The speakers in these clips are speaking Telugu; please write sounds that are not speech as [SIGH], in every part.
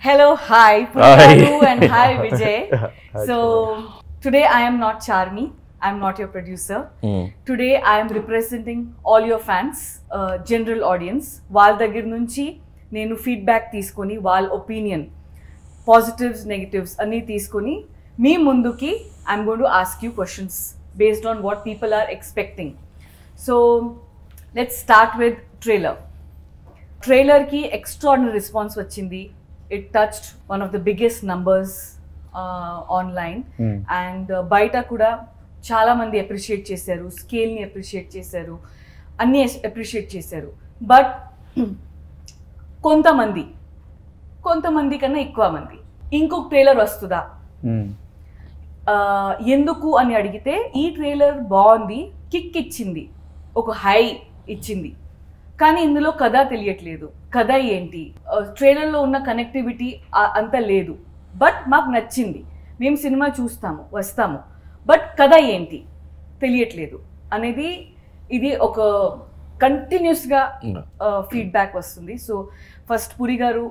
Hello, hi, Puritaru and hi, [LAUGHS] Vijay. so, today I am not Charmi. I'm not your producer. Today I am representing all your fans, uh, general audience. వాళ్ళ దగ్గర నుంచి నేను ఫీడ్బ్యాక్ తీసుకొని వాళ్ళ ఒపీనియన్ పాజిటివ్స్ నెగిటివ్స్ అన్నీ తీసుకొని మీ ముందుకి I'm gonna ask you questions based on what people are expecting so let's start with trailer ట్రైలర్కి extraordinary response వచ్చింది it touched one of the biggest numbers online Hmm. And బయట కూడా చాలా మంది అప్రిషియేట్ చేశారు. స్కేల్ని అప్రిషియేట్ చేశారు. అన్నీ అప్రిషియేట్ చేశారు. బట్ [CLEARS THROAT] కొంతమంది కొంతమంది కన్నా ఎక్కువ మంది. ఇంకొక ట్రైలర్ వస్తుందా? ఆ, ఎందుకు అని అడిగితే ఈ ట్రైలర్ బాగుంది కిక్ ఇచ్చింది. ఒక హై ఇచ్చింది. కానీ ఇందులో కథ తెలియట్లేదు. కథ ఏంటి? ట్రైలర్లో ఉన్న కనెక్టివిటీ అంత లేదు. బట్ మాకు నచ్చింది. మేము సినిమా చూస్తాము వస్తాము. బట్ కథ ఏంటి? తెలియట్లేదు. అనేది ఇది ఒక కంటిన్యూస్గా ఫీడ్బ్యాక్ వస్తుంది. So first Puri garu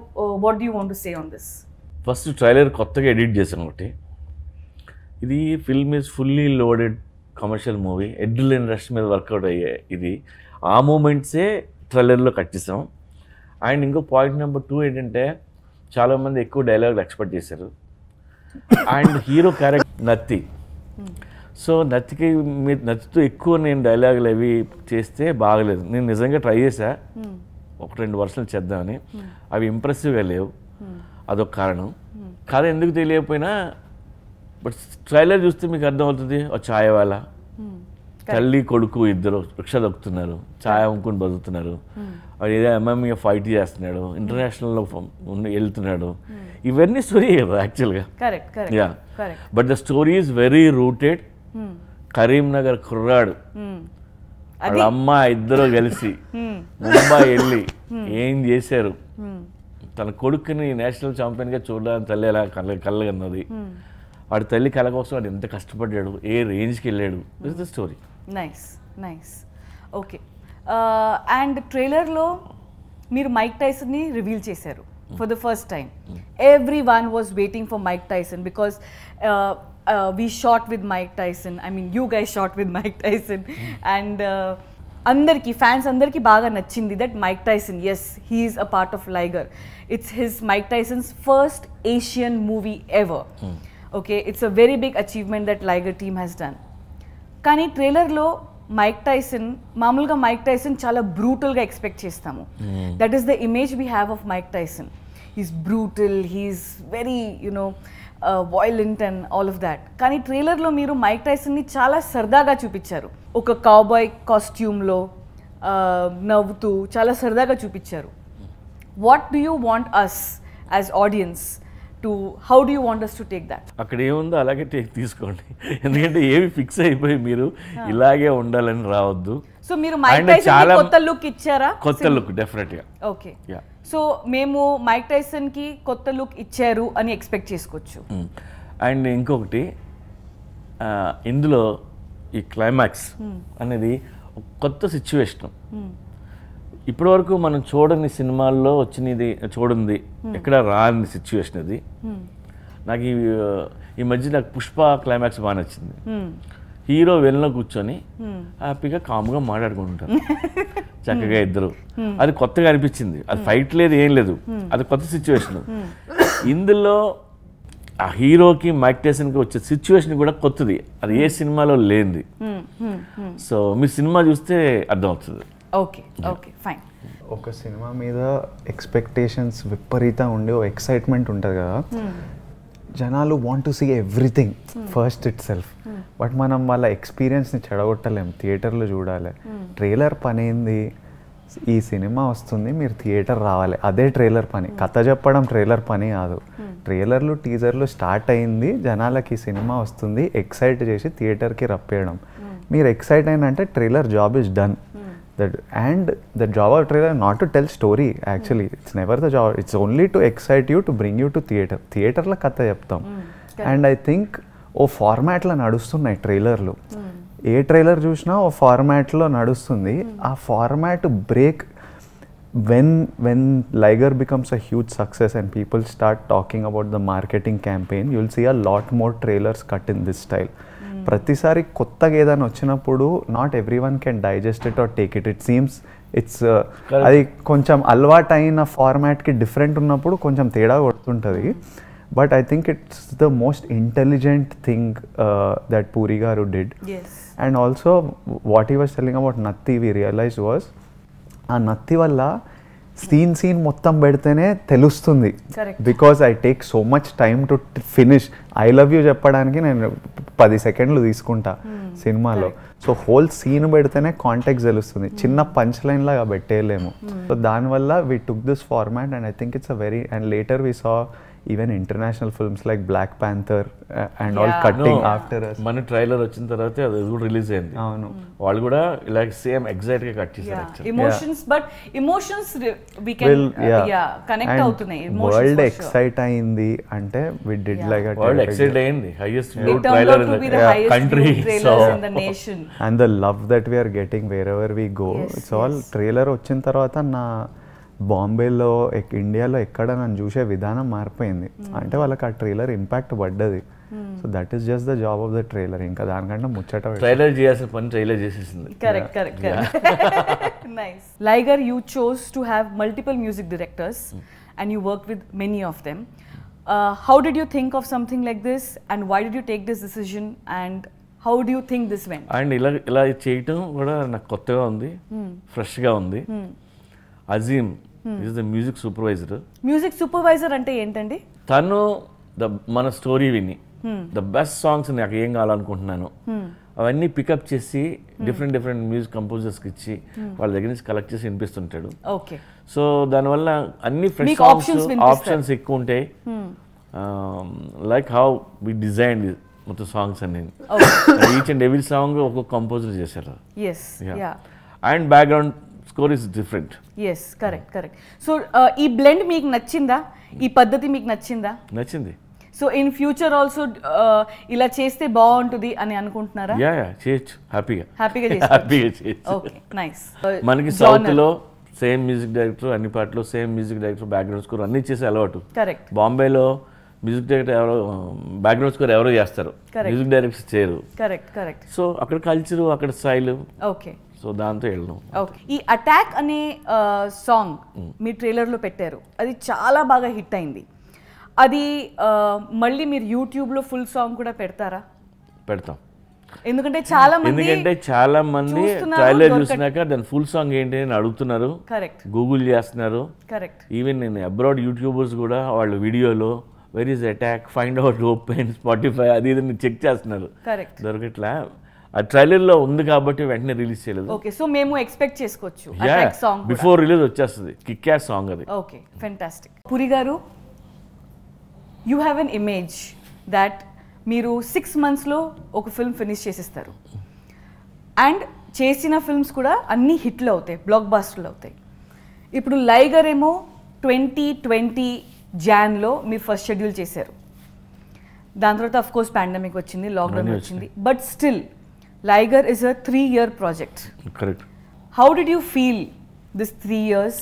what you want to say on this first trailer కొత్తగా ఎడిట్ చేశాను ఒకటి. ఇది film is fully loaded commercial movie ఎడ్రిల్ industry మీద వర్కౌట్ అయ్యే ఇది. ఆ మూమెంట్సే ట్రైలర్లో ఇయర్లో చేసాం. అండ్ ఇంకో పాయింట్ నెంబర్ టూ ఏంటంటే చాలామంది ఎక్కువ డైలాగులు ఎక్స్పెక్ట్ చేశారు. అండ్ హీరో క్యారెక్టర్ నత్తి. సో నత్తికి మీ- నత్తితో ఎక్కువ నేను డైలాగులు అవి చేస్తే బాగలేదు. నేను నిజంగా ట్రై చేశా. ఒక రెండు వర్షాలు చేద్దామని. అవి ఇంప్రెసివ్గా లేవు. అదొక కారణం. కథ ఎందుకు తెలియకపోయినా బట్ ట్రైలర్ చూస్తే మీకు అర్థమవుతుంది ఒక ఛాయ్ వాళ్ళ తల్లి కొడుకు ఇద్దరు రిక్షా దొక్కుతున్నారు ఛాయ్ అమ్ముకుని బతుకుతున్నారు. వాడు ఏదో ఎంఎంఏ ఫైట్ చేస్తున్నాడు ఇంటర్నేషనల్లో వెళ్తున్నాడు. ఇవన్నీ స్టోరీ కదా యాక్చువల్గా yeah but the story is very rooted Karimnagar కుర్రాడు వాళ్ళ అమ్మ ఇద్దరు కలిసి [LAUGHS] ముంబై వెళ్ళి [LAUGHS] ఏం చేశారు? తన కొడుకుని నేషనల్ ఛాంపియన్గా చూడడానికి తల్లి ఎలా కళ్ళ కళ్ళగన్నది వాడి తల్లి కళ కోసం వాడు ఎంత కష్టపడ్డాడు ఏ రేంజ్కి వెళ్ళాడు. This the story nice nice okay and ట్రైలర్లో మీరు మైక్ టైసన్ని రివీల్ చేశారు for the first time everyone was waiting for Mike Tyson because we shot with Mike Tyson I mean you guy shot with Mike Tyson and అందరికీ ఫ్యాన్స్ అందరికీ బాగా నచ్చింది that Mike Tyson is he's a part of Liger it's his Mike Tyson's first Asian movie ever okay it's a very big achievement that Liger team has done కానీ ట్రైలర్లో మైక్ టైసన్ మామూలుగా మైక్ టైసన్ చాలా బ్రూటల్గా ఎక్స్పెక్ట్ చేస్తాము. That is the image we have of Mike Tyson. He's brutal he's very you know violent and all of that కానీ ట్రైలర్లో మీరు మైక్ టైసన్ని చాలా సరదాగా చూపించారు. ఒక కౌబాయ్ కాస్ట్యూమ్లో నవ్వుతూ చాలా సరదాగా చూపించారు. What do you want us as audience to how do you want us to take that అక్కడ ఏముందో అలాగే టేక్ తీసుకోండి. ఎందుకంటే ఏమి ఫిక్స్ అయిపోయి మీరు ఇలాగే ఉండాలని రావద్దు. సో మీరు మైక్ టైసన్ కొత్త లుక్ ఇచ్చారా? కొత్త లుక్ డెఫినెట్గా ఓకే యా సో మేము మైక్ టైసన్కి కొత్త లుక్ ఇచ్చారు అని ఎక్స్పెక్ట్ చేసుకోవచ్చు. అండ్ ఇంకొకటి ఇందులో ఈ క్లైమాక్స్ అనేది ఒక కొత్త సిచ్యువేషన్ ఇప్పటివరకు మనం చూడని సినిమాల్లో వచ్చినది చూడండి ఎక్కడ రాని సిచ్యువేషన్ ఇది నాకు ఈ ఈ మధ్య నాకు పుష్ప క్లైమాక్స్ బాగా నచ్చింది. హీరో వెళ్ళిన కూర్చొని హ్యాపీగా కామ్గా మాట్లాడుకుంటారు [LAUGHS] చక్కగా ఇద్దరు. అది కొత్తగా అనిపించింది. అది ఫైట్ లేదు ఏం లేదు. అది కొత్త సిచ్యువేషన్ ఇందులో ఆ హీరోకి మైక్ టైసన్కి వచ్చే సిచ్యువేషన్ కూడా కొత్తది. అది ఏ సినిమాలో లేనిది. సో మీరు సినిమా చూస్తే అర్థమవుతుంది. Okay okay fine. ఒక సినిమా మీద ఎక్స్పెక్టేషన్స్ విపరీతంగా ఉండి ఓ ఎక్సైట్మెంట్ ఉంటుంది కదా. జనాలు want to see everything first itself but మనం వాళ్ళ ఎక్స్పీరియన్స్ని చెడగొట్టలేం థియేటర్లో చూడాలి. ట్రైలర్ పని ఏంది? ఈ సినిమా వస్తుంది మీరు థియేటర్ రావాలి. అదే ట్రైలర్ పని. కథ చెప్పడం ట్రైలర్ పని కాదు. ట్రైలర్లు టీజర్లు స్టార్ట్ అయింది జనాలకి ఈ సినిమా వస్తుంది ఎక్సైట్ చేసి థియేటర్కి రప్పేయడం. మీరు excite అయినంటే trailer job is done that and the of trailer not to tell story actually it's never the job it's only to excite you to bring you to theater థియేటర్లో కథ చెప్తాం అండ్ ఐ థింక్ ఓ ఫార్మాట్లో నడుస్తున్నాయి ట్రైలర్లు ఏ ట్రైలర్ చూసినా ఓ ఫార్మాట్లో నడుస్తుంది ఆ format break when when liger becomes a huge success and people start talking about the marketing campaign you'll see a lot more trailers cut in this style ప్రతిసారి కొత్తగా ఏదైనా వచ్చినప్పుడు not everyone can digest it or take it it seems it's అది కొంచెం అలవాటైన ఫార్మాట్కి డిఫరెంట్ ఉన్నప్పుడు కొంచెం తేడా కొడుతుంటుంది. But I think it's the most intelligent thing that Puri garu did and also what he was telling about నత్తి వి రియలైజ్ వాజ్ ఆ నత్తి వల్ల సీన్ సీన్ మొత్తం పెడితేనే తెలుస్తుంది. Because I take so much time to finish I love you చెప్పడానికి నేను పది సెకండ్లు తీసుకుంటా సినిమాలో. సో హోల్ సీన్ పెడితేనే కాంటాక్ట్ తెలుస్తుంది. చిన్న పంచ్ లైన్ లాగా పెట్టేయలేము. సో దానివల్ల we took this format and I think it's a very and later we saw even international films like Black Panther and all. Cutting after మన ట్రైలర్ వచ్చిన తర్వాత అది కూడా రిలీజ్ అయింది అవును వాళ్ళు కూడా ఇలా సేమ్ ఎగ్జాక్ట్గా కట్ చేశారు. Emotions but emotions we can. Yeah connect And అవుతున్నాయి వరల్డ్ ఎక్సైట్ అయింది అంటే we did. Like world excite అయింది highest view trailer in highest country so the nation. And the love that we're getting wherever we go it's all. Trailer వచ్చిన తర్వాత నా బాంబేలో ఎక్- ఇండియాలో ఎక్కడ నన్ను చూసే విధానం మారిపోయింది అంటే వాళ్ళకి ఆ ట్రైలర్ ఇంపాక్ట్ పడ్డది so that is just the job of the trailer ఇంకా దానికంటే ముచ్చట ట్రైలర్ చేయాల్సిన పని ట్రైలర్ చేసేసింది nice. Liger, you chose to have multiple music directors and you worked with many of them. Uh, how did you think of something like this and why did you take this decision and how do you think this went? And ఇలా ఇలా చేయటం కూడా నాకు కొత్తగా ఉంది ఫ్రెష్గా ఉంది Azeem is the music supervisor music supervisor అంటే ఏంటండి? తను ద మన స్టోరీ విని ద బెస్ట్ సాంగ్స్ నాకు ఏం కావాలనుకుంటున్నాను అవన్నీ పికప్ చేసి డిఫరెంట్ డిఫరెంట్ మ్యూజిక్ కంపోజర్స్కి ఇచ్చి వాళ్ళ దగ్గర నుంచి కలెక్ట్ చేసి వినిపిస్తుంటాడు. ఓకే. సో దానివల్ల అన్ని ఫ్రెష్ సాంగ్స్ వినిపిస్తాయి. ఆప్షన్స్ ఎక్కువ ఉంటాయి. లైక్ హౌ వి డిజైన్ మొత్తం సాంగ్స్ అన్ని. ఈచ్ అండ్ ఎవ్రీ సాంగ్ ఒక్కొక్క కంపోజర్ చేశారు. And background score is different yes correct correct so ఈ బ్లెండ్ మీకు నచ్చిందా? ఈ పద్ధతి మీకు నచ్చిందా? నచ్చింది. సో ఇన్ ఫ్యూచర్ ఆల్సో ఇలా చేస్తే బాగుంటుంది అని అనుకుంటున్నారా? యా యా చేయొచ్చు. హ్యాపీగా హ్యాపీగా హ్యాపీగా చేయొచ్చు. ఓకే నైస్ మనకి సౌత్లో సేమ్ మ్యూజిక్ డైరెక్టర్ అన్ని పాటలు same music director background score అన్ని చేసే అలవాటు. కరెక్ట్ బాంబేలో మ్యూజిక్ డైరెక్టర్ ఎవరో బ్యాక్గ్రౌండ్ స్కోర్ ఎవరో చేస్తారు. మ్యూజిక్ డైరెక్టర్ చేయరు. కరెక్ట్ కరెక్ట్ సో అక్కడ కల్చరు అక్కడ స్టైల్ ఓకే సో దాంతో వెళ్ళడం ఓకే. ఈ అటాక్ అనే సాంగ్ మీ ట్రైలర్లో పెట్టారు. అది చాలా బాగా హిట్ అయింది. అది మళ్ళీ మీరు యూట్యూబ్లో ఫుల్ సాంగ్ కూడా పెడతారా? పెడతాం. ఎందుకంటే చాలా మంది ఎందుకంటే చాలా మంది ట్రైలర్ చూసినాక దాని ఫుల్ సాంగ్ ఏంటి అని అడుగుతున్నారు. కరెక్ట్. గూగుల్ చేస్తున్నారు. కరెక్ట్. ఈవెన్ నేను అబ్రాడ్ యూట్యూబర్స్ కూడా వాళ్ళ వీడియోలో where is attack find out open Spotify అది ఇది చెక్ చేస్తున్నారు. కరెక్ట్. దొరకట్లా? ఆ ట్రైలర్లో ఉంది కాబట్టి వెంటనే రిలీజ్ చేయలేదు. ఓకే సో మేము ఎక్స్పెక్ట్ చేసుకోవచ్చు. సాంగ్ బిఫోర్ రిలీజ్ వచ్చేస్తుంది. కిక్ సాంగ్ అది. Okay fantastic Puri garu you have an image that మీరు సిక్స్ మంత్స్లో ఒక ఫిల్మ్ ఫినిష్ చేసిస్తారు. అండ్ చేసిన ఫిల్మ్స్ కూడా అన్ని హిట్లు అవుతాయి బ్లాక్ బాస్టర్లు అవుతాయి. ఇప్పుడు లైగర్ ఏమో ట్వంటీ ట్వంటీ జాన్లో మీరు ఫస్ట్ షెడ్యూల్ చేశారు. దాని తర్వాత అఫ్ కోర్స్ పాండమిక్ వచ్చింది లాక్డౌన్ వచ్చింది. But still Liger is a three year project correct how did you feel this three years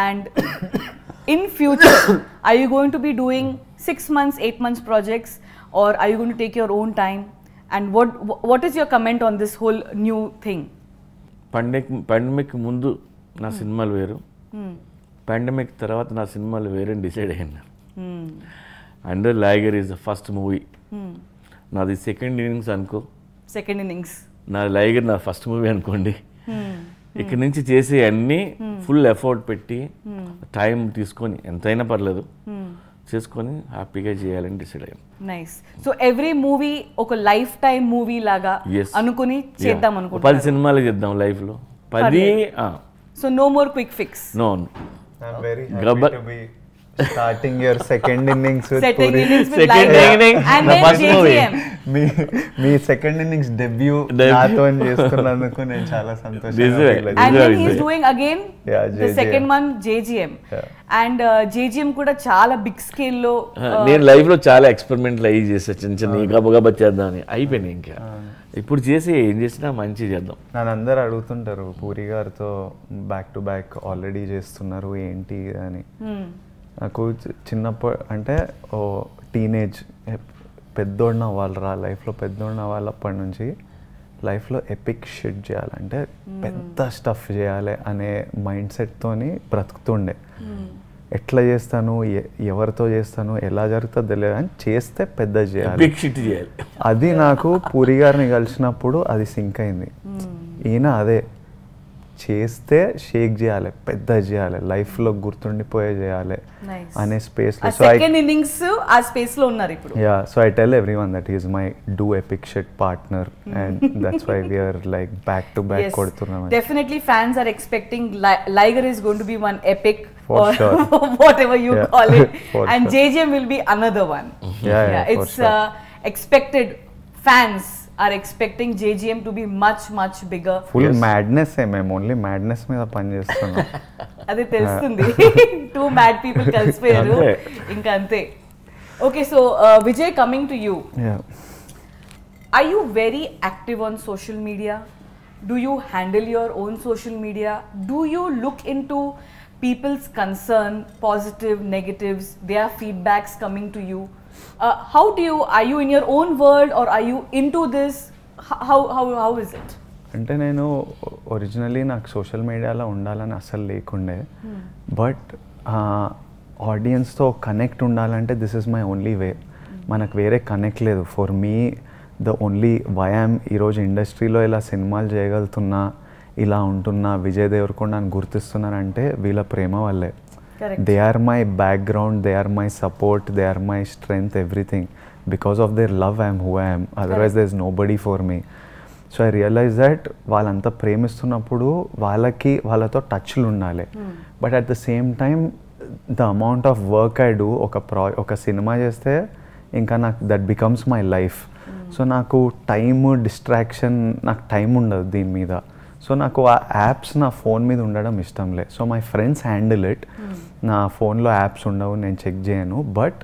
and in future are you going to be doing six months eight months projects or are you going to take your own time and what what is your comment on this whole new thing pandemic pandemic ముందు నా సినిమాలు వేరు పాండమిక్ తర్వాత నా సినిమాలు వేరే డిసైడ్ అయ్యాను and Liger is the first movie నాది సెకండ్ ఇన్నింగ్స్ అనుకో second innings. నా లైగర్ నా ఫస్ట్ మూవీ అనుకోండి. ఇక్కడి నుంచి చేసే అన్నీ ఫుల్ ఎఫర్ట్ పెట్టి టైం తీసుకొని ఎంతైనా పర్లేదు. చేసుకొని హ్యాపీగా చేయాలని డిసైడ్ అయ్యాం నైస్ సో ఎవ్రీ మూవీ ఒక లైఫ్ టైం మూవీ లాగా. అనుకుని చేద్దాం పది అనుకుంటున్నాను సినిమాలు చేద్దాం లైఫ్లో. పది so no more quick fix no I'm starting your second innings movie. JGM. మీ మీ సెకండ్ ఇన్నింగ్స్ డెబ్యూ Debut. నాతో చేస్తున్నందుకు నేను చాలా సంతోషంగా one JGM. Yeah. And uh, JGM కూడా చాలా బిగ్ స్కేల్లో uh, నేను లైఫ్లో చాలా ఎక్స్పెరిమెంట్లు అయ్యి చేసా చిన్న చిన్న గబగబా చేద్దాం అని అయిపోయినాయి ఇంకా ఇప్పుడు చేసి ఏం చేసినా మంచి చేద్దాం నన్ను అందరు అడుగుతుంటారు పూరి గారితో బ్యాక్ టు బ్యాక్ ఆల్రెడీ చేస్తున్నారు ఏంటి అని hmm. నాకు చిన్నప్పుడు అంటే ఓ టీనేజ్ పెద్దోడిన అవ్వాలి రా లైఫ్లో పెద్దోడిన అవ్వాలప్పటి నుంచి లైఫ్లో ఎపిక్ షిట్ చేయాలంటే పెద్ద స్టఫ్ చేయాలి అనే మైండ్ సెట్తోని బ్రతుకుతుండే. ఎట్లా చేస్తాను ఎవరితో చేస్తాను ఎలా జరుగుతుందో తెలియదు అని చేస్తే పెద్ద చేయాలి. బిగ్ షిట్ చేయాలి. అది నాకు పూరి గారిని కలిసినప్పుడు అది సింక్ అయింది. ఈయన అదే చేస్తే షేక్ చేయాలి పెద్ద చేయాలి లైఫ్లో గుర్తుండిపోయే చేయాలి అనే స్పేస్లో. సో ఇన్నింగ్స్ ఆ స్పేస్లో ఉన్నారు ఇప్పుడు. Yeah so I tell everyone that is my do epic shit partner and that's why we are like back to back కొడుతున్నాం definitely fans are expecting Liger is going to be one epic whatever you call it and JGM will be another one yeah it's expected fans are expecting JGM to be much much bigger. ఫుల్. మ్యాడ్నెస్ మేము ఓన్లీ మ్యాడ్నెస్ మీద పని చేస్తున్నాం అది తెలుస్తుంది టూ మ్యాడ్ పీపుల్ కలిసిపోయారు. ఇంకా అంతే okay so Vijay coming to you yeah Are you very active on social media? Do you handle your own social media? Do you look into people's concern, positive, negatives, their feedbacks coming to you? Uh, how do you, are you in your own world or are you into this? How, how, how is it? అంటే నేను ఒరిజినలీ నాకు సోషల్ మీడియాలో ఉండాలని అసలు లేకుండే. బట్ ఆడియన్స్తో కనెక్ట్ ఉండాలంటే this is my only way మనకు వేరే కనెక్ట్ లేదు. For me the only way I'm ఈరోజు ఇండస్ట్రీలో ఇలా సినిమాలు చేయగలుగుతున్నా ఇలా ఉంటున్నా విజయ్ దేవరకొండ అని గుర్తిస్తున్నానంటే వీళ్ళ ప్రేమ వల్లే. Correct. They are my background they are my support they are my strength everything because of their love I'm who I'm otherwise there is nobody for me so I realise that వాళ్ళంతా ప్రేమిస్తున్నప్పుడు వాళ్ళకి వాళ్ళతో టచ్లు ఉండాలి. But at the same time the amount of work I do ఒక ప్రా ఒక సినిమా చేస్తే ఇంకా నాకు that becomes my life so నాకు టైమ్ డిస్ట్రాక్షన్ నాకు టైం ఉండదు దీని మీద. సో నాకు ఆ యాప్స్ నా ఫోన్ మీద ఉండడం ఇష్టం లే so my friends handle it నా ఫోన్లో యాప్స్ ఉండవు నేను చెక్ చేయను. But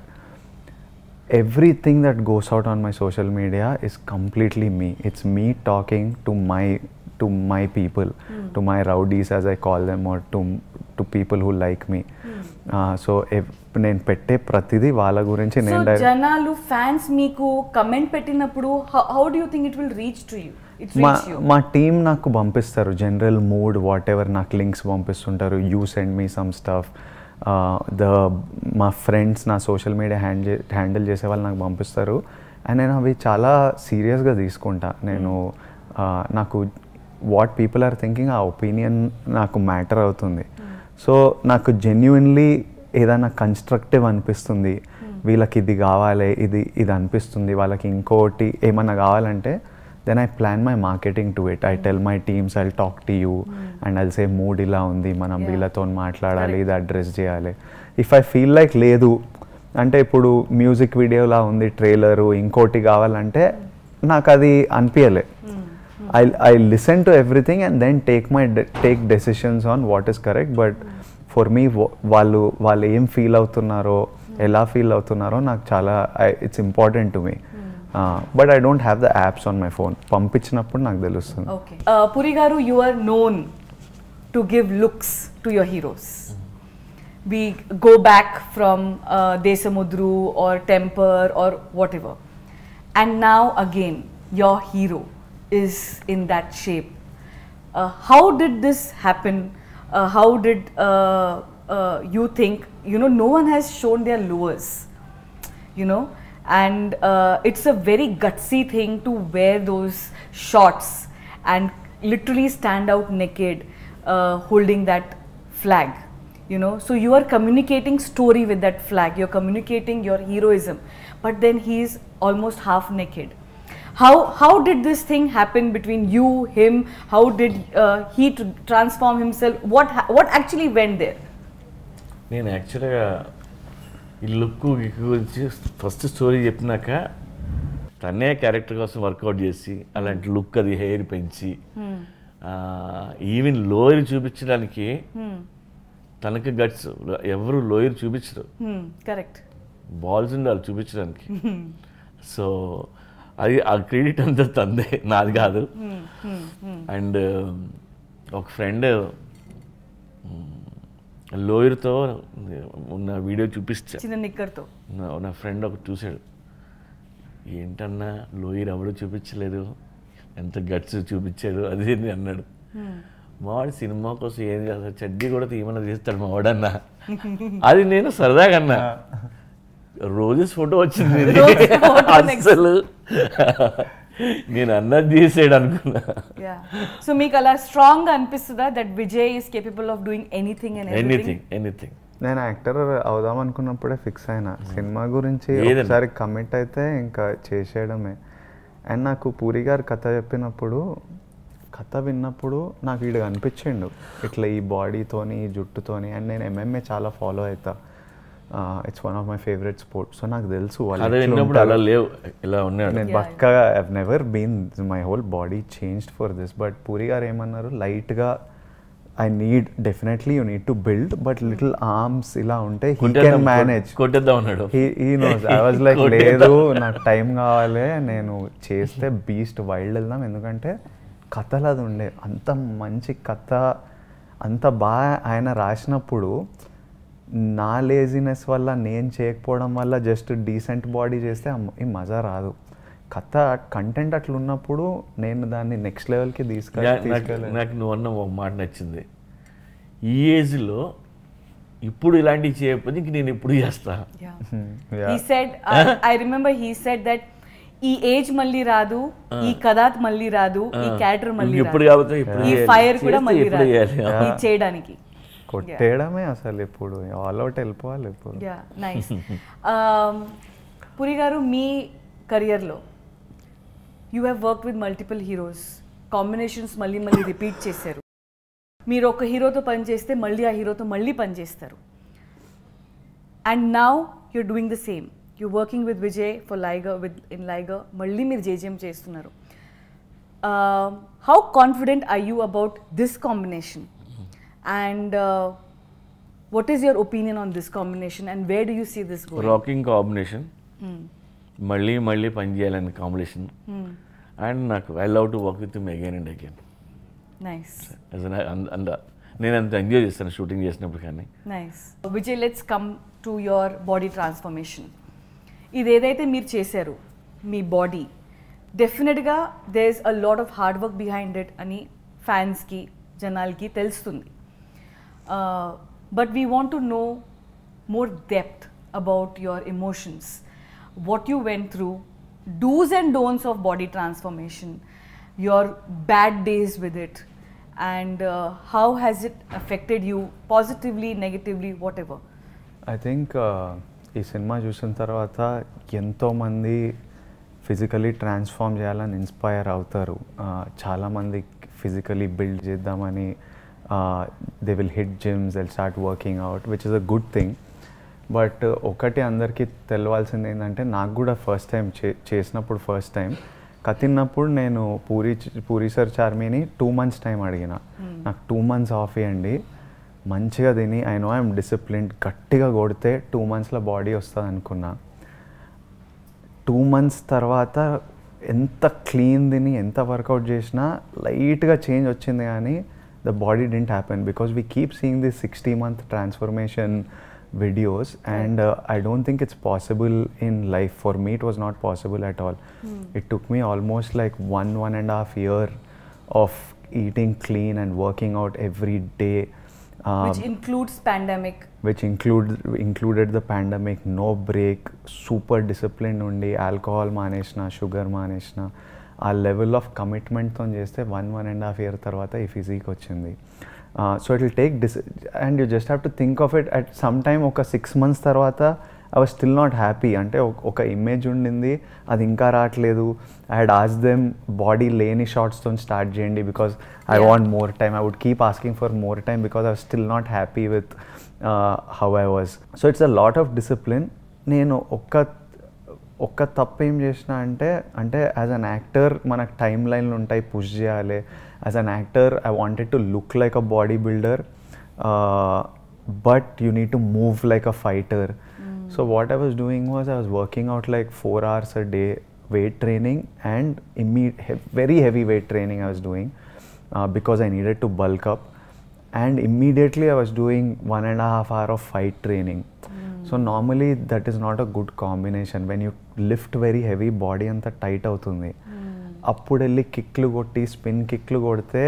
everything that goes out on my social media is completely me it's me talking to my to my people to my rowdies as I call them or to to people who like me so నేను పెట్టే ప్రతిదీ వాళ్ళ గురించి నేను జనాలు ఫ్యాన్స్ మీకు కమెంట్ పెట్టినప్పుడు how do think it will reach to you మా మా టీం నాకు పంపిస్తారు జనరల్ మూడ్ వాట్ ఎవర్ నాకు లింక్స్ పంపిస్తుంటారు. You send me some stuff the మా ఫ్రెండ్స్ నా సోషల్ మీడియా హ్యాండిల్ హ్యాండిల్ చేసే వాళ్ళు నాకు పంపిస్తారు. అండ్ నేను అవి చాలా సీరియస్గా తీసుకుంటా. నేను uh, నాకు వాట్ పీపుల్ ఆర్ థింకింగ్ ఆ ఒపీనియన్ నాకు మ్యాటర్ అవుతుంది. సో నాకు జెన్యున్లీ ఏదైనా కన్స్ట్రక్టివ్ అనిపిస్తుంది. వీళ్ళకి ఇది కావాలి ఇది ఇది అనిపిస్తుంది. వాళ్ళకి ఇంకోటి ఏమన్నా కావాలంటే then I plan my marketing to it I tell my teams I talk to you and I say mood ఇలా ఉంది. మనం. వీళ్ళతో మాట్లాడాలి ఇది అడ్రస్ చేయాలి. ఇఫ్ ఐ ఫీల్ లైక్ లేదు అంటే ఇప్పుడు మ్యూజిక్ వీడియోలా ఉంది ట్రైలరు ఇంకోటి కావాలంటే నాకు అది అనిపించలే I I listen to everything and then take my take decisions on what is correct but for me వాళ్ళు వాళ్ళు ఏం ఫీల్ అవుతున్నారో ఎలా ఫీల్ అవుతున్నారో నాకు చాలా it's important to me but I don't have the apps on my phone పంపించినప్పుడు నాకు తెలుస్తుంది Okay. Uh, Puri Garu, you are known to give looks to your heroes. We go back from uh, Desamudru or Temper or whatever. And now again, your hero is in that shape. Uh, how did this happen? Uh, how did uh, uh, you think? You know, no one has shown their lowers you know and uh, it's a very gutsy thing to wear those shorts and literally stand out naked uh, holding that flag you know so you are communicating story with that flag you're communicating your heroism but then he is almost half naked how how did this thing happen between you him how did uh, he t- transform himself what ha- what actually went there నేను యాక్చువల్గా ఈ లుక్ గురించి ఫస్ట్ స్టోరీ చెప్పినాక తనే క్యారెక్టర్ కోసం వర్కౌట్ చేసి అలాంటి లుక్ అది హెయిర్ పెంచి ఈవెన్ లోయర్ చూపించడానికి తనకి గట్స్ ఎవరు లోయర్ చూపించరు. కరెక్ట్. బాల్స్ ఉండాలి చూపించడానికి. [LAUGHS] సో అది ఆ క్రెడిట్ అంతా తందే నాది కాదు. అండ్ ఒక ఫ్రెండ్ లోయర్తో ఉన్న వీడియో చూపిస్తా. చిన్న నిక్కర్తో. నా ఫ్రెండ్ ఒకటి చూశాడు. ఏంటన్నా లోయర్ ఎవడు చూపించలేదు? ఎంత గట్స్ చూపించాడు అది అన్నాడు. మావాడు సినిమా కోసం ఏం చేస్తాడు? చడ్డీ కూడా తీయమని తీస్తాడు మావాడన్నా. అది నేను సరదాగా అన్నా. రోజెస్ ఫోటో వచ్చింది. అసలు నేను అన్నది తీసాడు అనుకున్నా. యా సో మీకు అలా స్ట్రాంగ్ అనిపిస్తుందా that Vijay is capable of doing anything and anything anything anything నేను యాక్టర్ అవుదాం అనుకున్నప్పుడే ఫిక్స్ అయినా. సినిమా గురించి. ఒకసారి కమిట్ అయితే ఇంకా చేసేయడమే. అండ్ నాకు పూరి గారు కథ చెప్పినప్పుడు కథ విన్నప్పుడు నాకు వీడు అనిపించిండు ఇట్లా ఈ బాడీతోని ఈ జుట్టుతోని అండ్ నేను ఎంఎంఏ చాలా ఫాలో అవుతా it's one of my favourite sport so నాకు తెలుసు. అలా లేవు ఇలా ఉన్నాడు నేను Yeah, పక్కగా I've never been my whole body changed for this but Puri garu ఏమన్నారు? లైట్గా I need definitely you need to build but little arms ఇలా ఉంటే హీ కెన్ మేనేజ్ కొట్టేద్దాం అన్నాడు. He knows I was like లేదు నాకు టైం కావాలి నేను చేస్తే బీస్ట్ వైల్డ్ వెళ్దాం. ఎందుకంటే కథలు అది ఉండే. అంత మంచి కథ అంత బాగా ఆయన రాసినప్పుడు నా లేజినెస్ వల్ల నేను చేయకపోవడం వల్ల జస్ట్ డీసెంట్ బాడీ చేస్తే ఈ మజా రాదు. కథ కంటెంట్ అట్లా ఉన్నప్పుడు నేను దాన్ని నెక్స్ట్ లెవెల్కి తీసుకెళ్ళి నాకు- నువ్వు అన్న ఒక మాట నచ్చింది. ఈ ఏజ్లో ఇప్పుడు ఇలాంటివి చేయకపోతే ఇంక నేను ఎప్పుడు చేస్తా. Yeah. He said I remember he said that ఈ ఏజ్ మళ్ళీ రాదు ఈ కథ మళ్ళీ రాదు ఈ క్యారెక్టర్ మళ్ళీ ఇప్పుడు ఇప్పుడు ఈ. ఫైర్ కూడా మళ్ళీ ఇప్పుడు రాదు. చేయడానికి. కొట్టేయడమే అసలు ఇప్పుడు ఆల్ అవుట్ వెళ్ళిపోవాలి ఇప్పుడు నైస్ పురి గారు మీ కెరియర్లో you have work with multiple heroes combinations మళ్ళీ మళ్ళీ రిపీట్ చేశారు. మీరు ఒక హీరోతో పనిచేస్తే మళ్ళీ ఆ హీరోతో మళ్ళీ పనిచేస్తారు and now you're doing the same you working with Vijay for Liger with in Liger మళ్ళీ మీరు జేజేఎం చేస్తున్నారు. How confident I you about this combination and what is your opinion on this combination and where do you see this going? Rocking combination మళ్ళీ మళ్ళీ పని చేయాలని కాంబినేషన్ అండ్ నాకు I love to work with again and again Nice, అంద నేను అంత ఎంజాయ్ చేస్తాను షూటింగ్ చేసినప్పుడు కానీ. Nice. Vijay, let's come to your body transformation. ఇది ఏదైతే మీరు చేశారు మీ బాడీ డెఫినెట్గా there is a lot of hard work behind it అని ఫ్యాన్స్కి జనాలకి తెలుస్తుంది. but we want to know more depth about your emotions what you went through dos and don'ts of body transformation your bad days with it and uh, how has it affected you positively negatively whatever I think ఈ సినిమా చూసిన తర్వాత ఎంతోమంది ఫిజికలీ ట్రాన్స్ఫార్మ్ చేయాలని ఇన్స్పైర్ అవుతారు Uh, చాలామంది ఫిజికలీ బిల్డ్ చేద్దామని they will hit gyms they'll start working out which is a good thing but ఒకటి అందరికీ తెలవాల్సింది ఏంటంటే నాకు కూడా ఫస్ట్ టైం చే చేసినప్పుడు ఫస్ట్ టైం కతిన్నప్పుడు నేను పూరి పూరి సార్ చార్మీని టూ మంత్స్ టైం అడిగిన. నాకు టూ మంత్స్ ఆఫ్ ఇవ్వండి మంచిగా తిని ఐ నో ఐఎమ్ డిసిప్లిన్ గట్టిగా కొడితే టూ మంత్స్లో బాడీ వస్తుంది అనుకున్నా. టూ మంత్స్ తర్వాత ఎంత క్లీన్ తిని ఎంత వర్కౌట్ చేసినా లైట్గా చేంజ్ వచ్చింది కానీ the body didn't happen because we keep seeing these 60 month transformation videos and uh, i don't think it's possible in life. For me it was not possible at all. Mm. it took me almost like one one and a half year of eating clean and working out every day. Um, which includes pandemic. which include included the pandemic. No break. Super disciplined only, alcohol manishna sugar manishna ఆ లెవెల్ ఆఫ్ కమిట్మెంట్తో చేస్తే one one and half year తర్వాత ఈ ఫిజిక్ వచ్చింది. So it will take this and you just have to think of it at some time ఒక సిక్స్ మంత్స్ తర్వాత I was still not happy అంటే ఒక- ఇమేజ్ ఉండింది అది ఇంకా రావట్లేదు. I had ask them body లేని షార్ట్స్తో స్టార్ట్ చేయండి because I. Want more time I would keep asking for more time because I still not happy with how I was so it's a lot of discipline నేను ఒక్క ఒక్క తప్పు ఏం చేసినా అంటే అంటే యాజ్ అన్ యాక్టర్ మనకు టైం లైన్లు ఉంటాయి పుష్ చేయాలి. As an actor I wanted to look like a body builder but you need to move like a fighter so what I was doing was I was working out like four hours a day weight training and ఇమ్మీ very heavy weight training I was doing because I needed to bulk up and immediately I was doing one and half hour of fight training So normally that is not a good combination. When you lift very heavy, body అంతా టైట్ అవుతుంది. అప్పుడు వెళ్ళి కిక్లు కొట్టి స్పిన్ కిక్లు కొడితే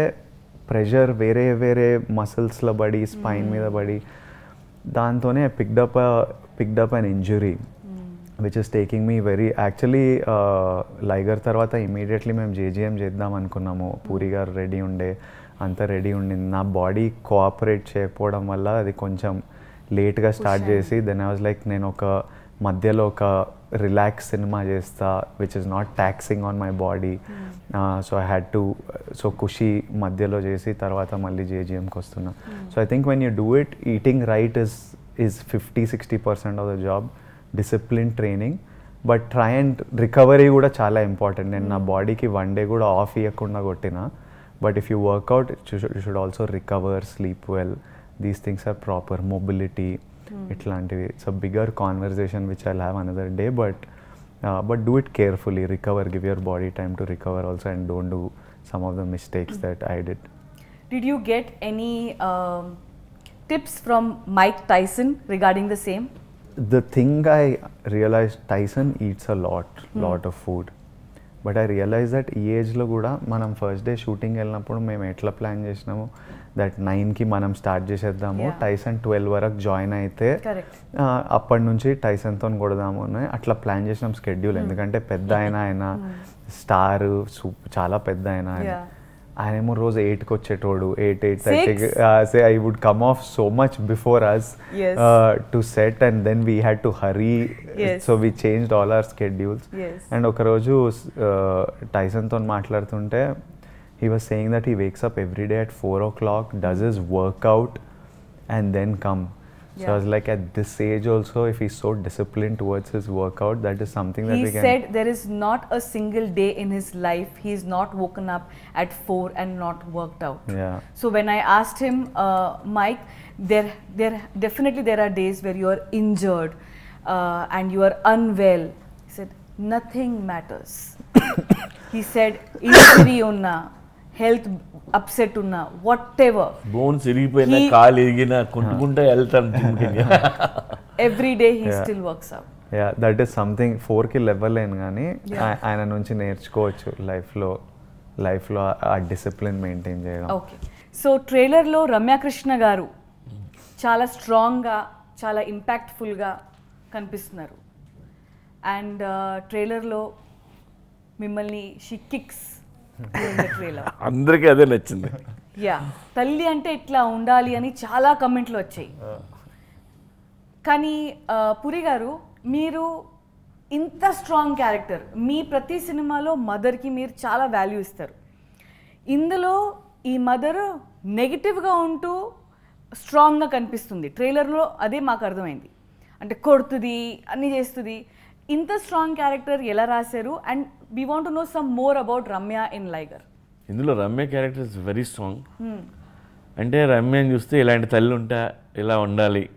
ప్రెషర్ వేరే వేరే మసిల్స్లో పడి స్పైన్ మీద పడి దాంతోనే picked up picked up an injury which is taking me very actually Liger తర్వాత ఇమీడియట్లీ మేము జేజీఎం చేద్దాం అనుకున్నాము. పూరి గారు రెడీ ఉండే అంతా రెడీ ఉండింది. నా బాడీ కోఆపరేట్ చేయకపోవడం వల్ల అది కొంచెం లేట్గా స్టార్ట్ చేసి దెన్ ఐ వాజ్ లైక్ నేను ఒక మధ్యలో ఒక రిలాక్స్ సినిమా చేస్తా which is not taxing on my body so I had to so Khushi మధ్యలో చేసి తర్వాత మళ్ళీ జేజీఎంకి వస్తున్నా. So I think when you do it eating right is is fifty sixty percent of the job discipline training but try and recovery కూడా చాలా ఇంపార్టెంట్ నేను నా బాడీకి వన్ డే కూడా ఆఫ్ ఇవ్వకుండా కొట్టిన. But if you work out you should also recover sleep well these things are proper mobility ఇట్లాంటివి it's a bigger conversation which I have another day but but do it carefully recover give your body time to recover also and don't do some of the mistakes that I did Did. You get any um, tips from Mike Tyson regarding the same? the thing I realized Tyson eats a lot, lot of food. But I realise that ఈ ఏజ్లో కూడా మనం ఫస్ట్ డే షూటింగ్ వెళ్ళినప్పుడు మేము ఎట్లా ప్లాన్ చేసినాము దట్ నైన్కి మనం స్టార్ట్ చేసేద్దాము. టైసన్ ట్వెల్వ్ వరకు జాయిన్ అయితే అప్పటి నుంచి టైసన్తో కొడదాము అని అట్లా ప్లాన్ చేసినాం స్కెడ్యూల్ ఎందుకంటే పెద్ద ఆయన ఆయన స్టార్ చాలా పెద్ద ఆయన ఆయన. ఆయనేమో రోజు ఎయిట్కి వచ్చేటోడు ఎయిట్ ఎయిట్? థర్టీకి say I would come off so much before us. To set and then we had to hurry. So we change all our schedules. And ఒకరోజు టైసన్తో మాట్లాడుతుంటే he was saying that he wakes up every day at 4 o'clock does his workout and then come. Yeah. so i was like at this age also if he's so disciplined towards his workout that is something that he we can said there is not a single day in his life he's not woken up at 4 and not worked out. Yeah. So when i asked him uh, mike there there definitely there are days where you are injured uh, and you are unwell. He said nothing matters. [COUGHS] He said injury or unna, health upset unna, whatever. Bones ఇరిగిపోయినా కాలు ఇరిగినా కొట్టుకుంటా వెళ్తాను day he Yeah. still works out. Yeah that is something ఫోర్కి లెవ్వలేను కానీ ఆయన నుంచి నేర్చుకోవచ్చు లైఫ్లో లైఫ్లో ఆ డిసిప్లిన్ మెయింటైన్ చేయడం ఓకే సో ట్రైలర్లో రమ్యాకృష్ణ గారు చాలా స్ట్రాంగ్గా చాలా ఇంపాక్ట్ఫుల్గా కనిపిస్తున్నారు అండ్ ట్రైలర్లో మిమ్మల్ని షీ కిక్స్ [LAUGHS] అందరికీ అదే నచ్చింది. యా తల్లి అంటే ఇట్లా ఉండాలి అని చాలా కమెంట్లు వచ్చాయి. కానీ పురి గారు మీరు ఇంత స్ట్రాంగ్ క్యారెక్టర్ మీ ప్రతి సినిమాలో మదర్కి మీరు చాలా వాల్యూ ఇస్తారు. ఇందులో ఈ మదర్ నెగిటివ్గా ఉంటూ స్ట్రాంగ్గా కనిపిస్తుంది. ట్రైలర్లో అదే మాకు అర్థమైంది. అంటే కొడుతుంది అన్నీ చేస్తుంది. ఇంత స్ట్రాంగ్ క్యారెక్టర్ ఎలా రాశారు? And we want to know some more about Ramya in Liger ఇందులో Ramya character is very strong అంటే రమ్యని చూస్తే ఇలాంటి తల్లి ఉంటా ఇలా ఉండాలి.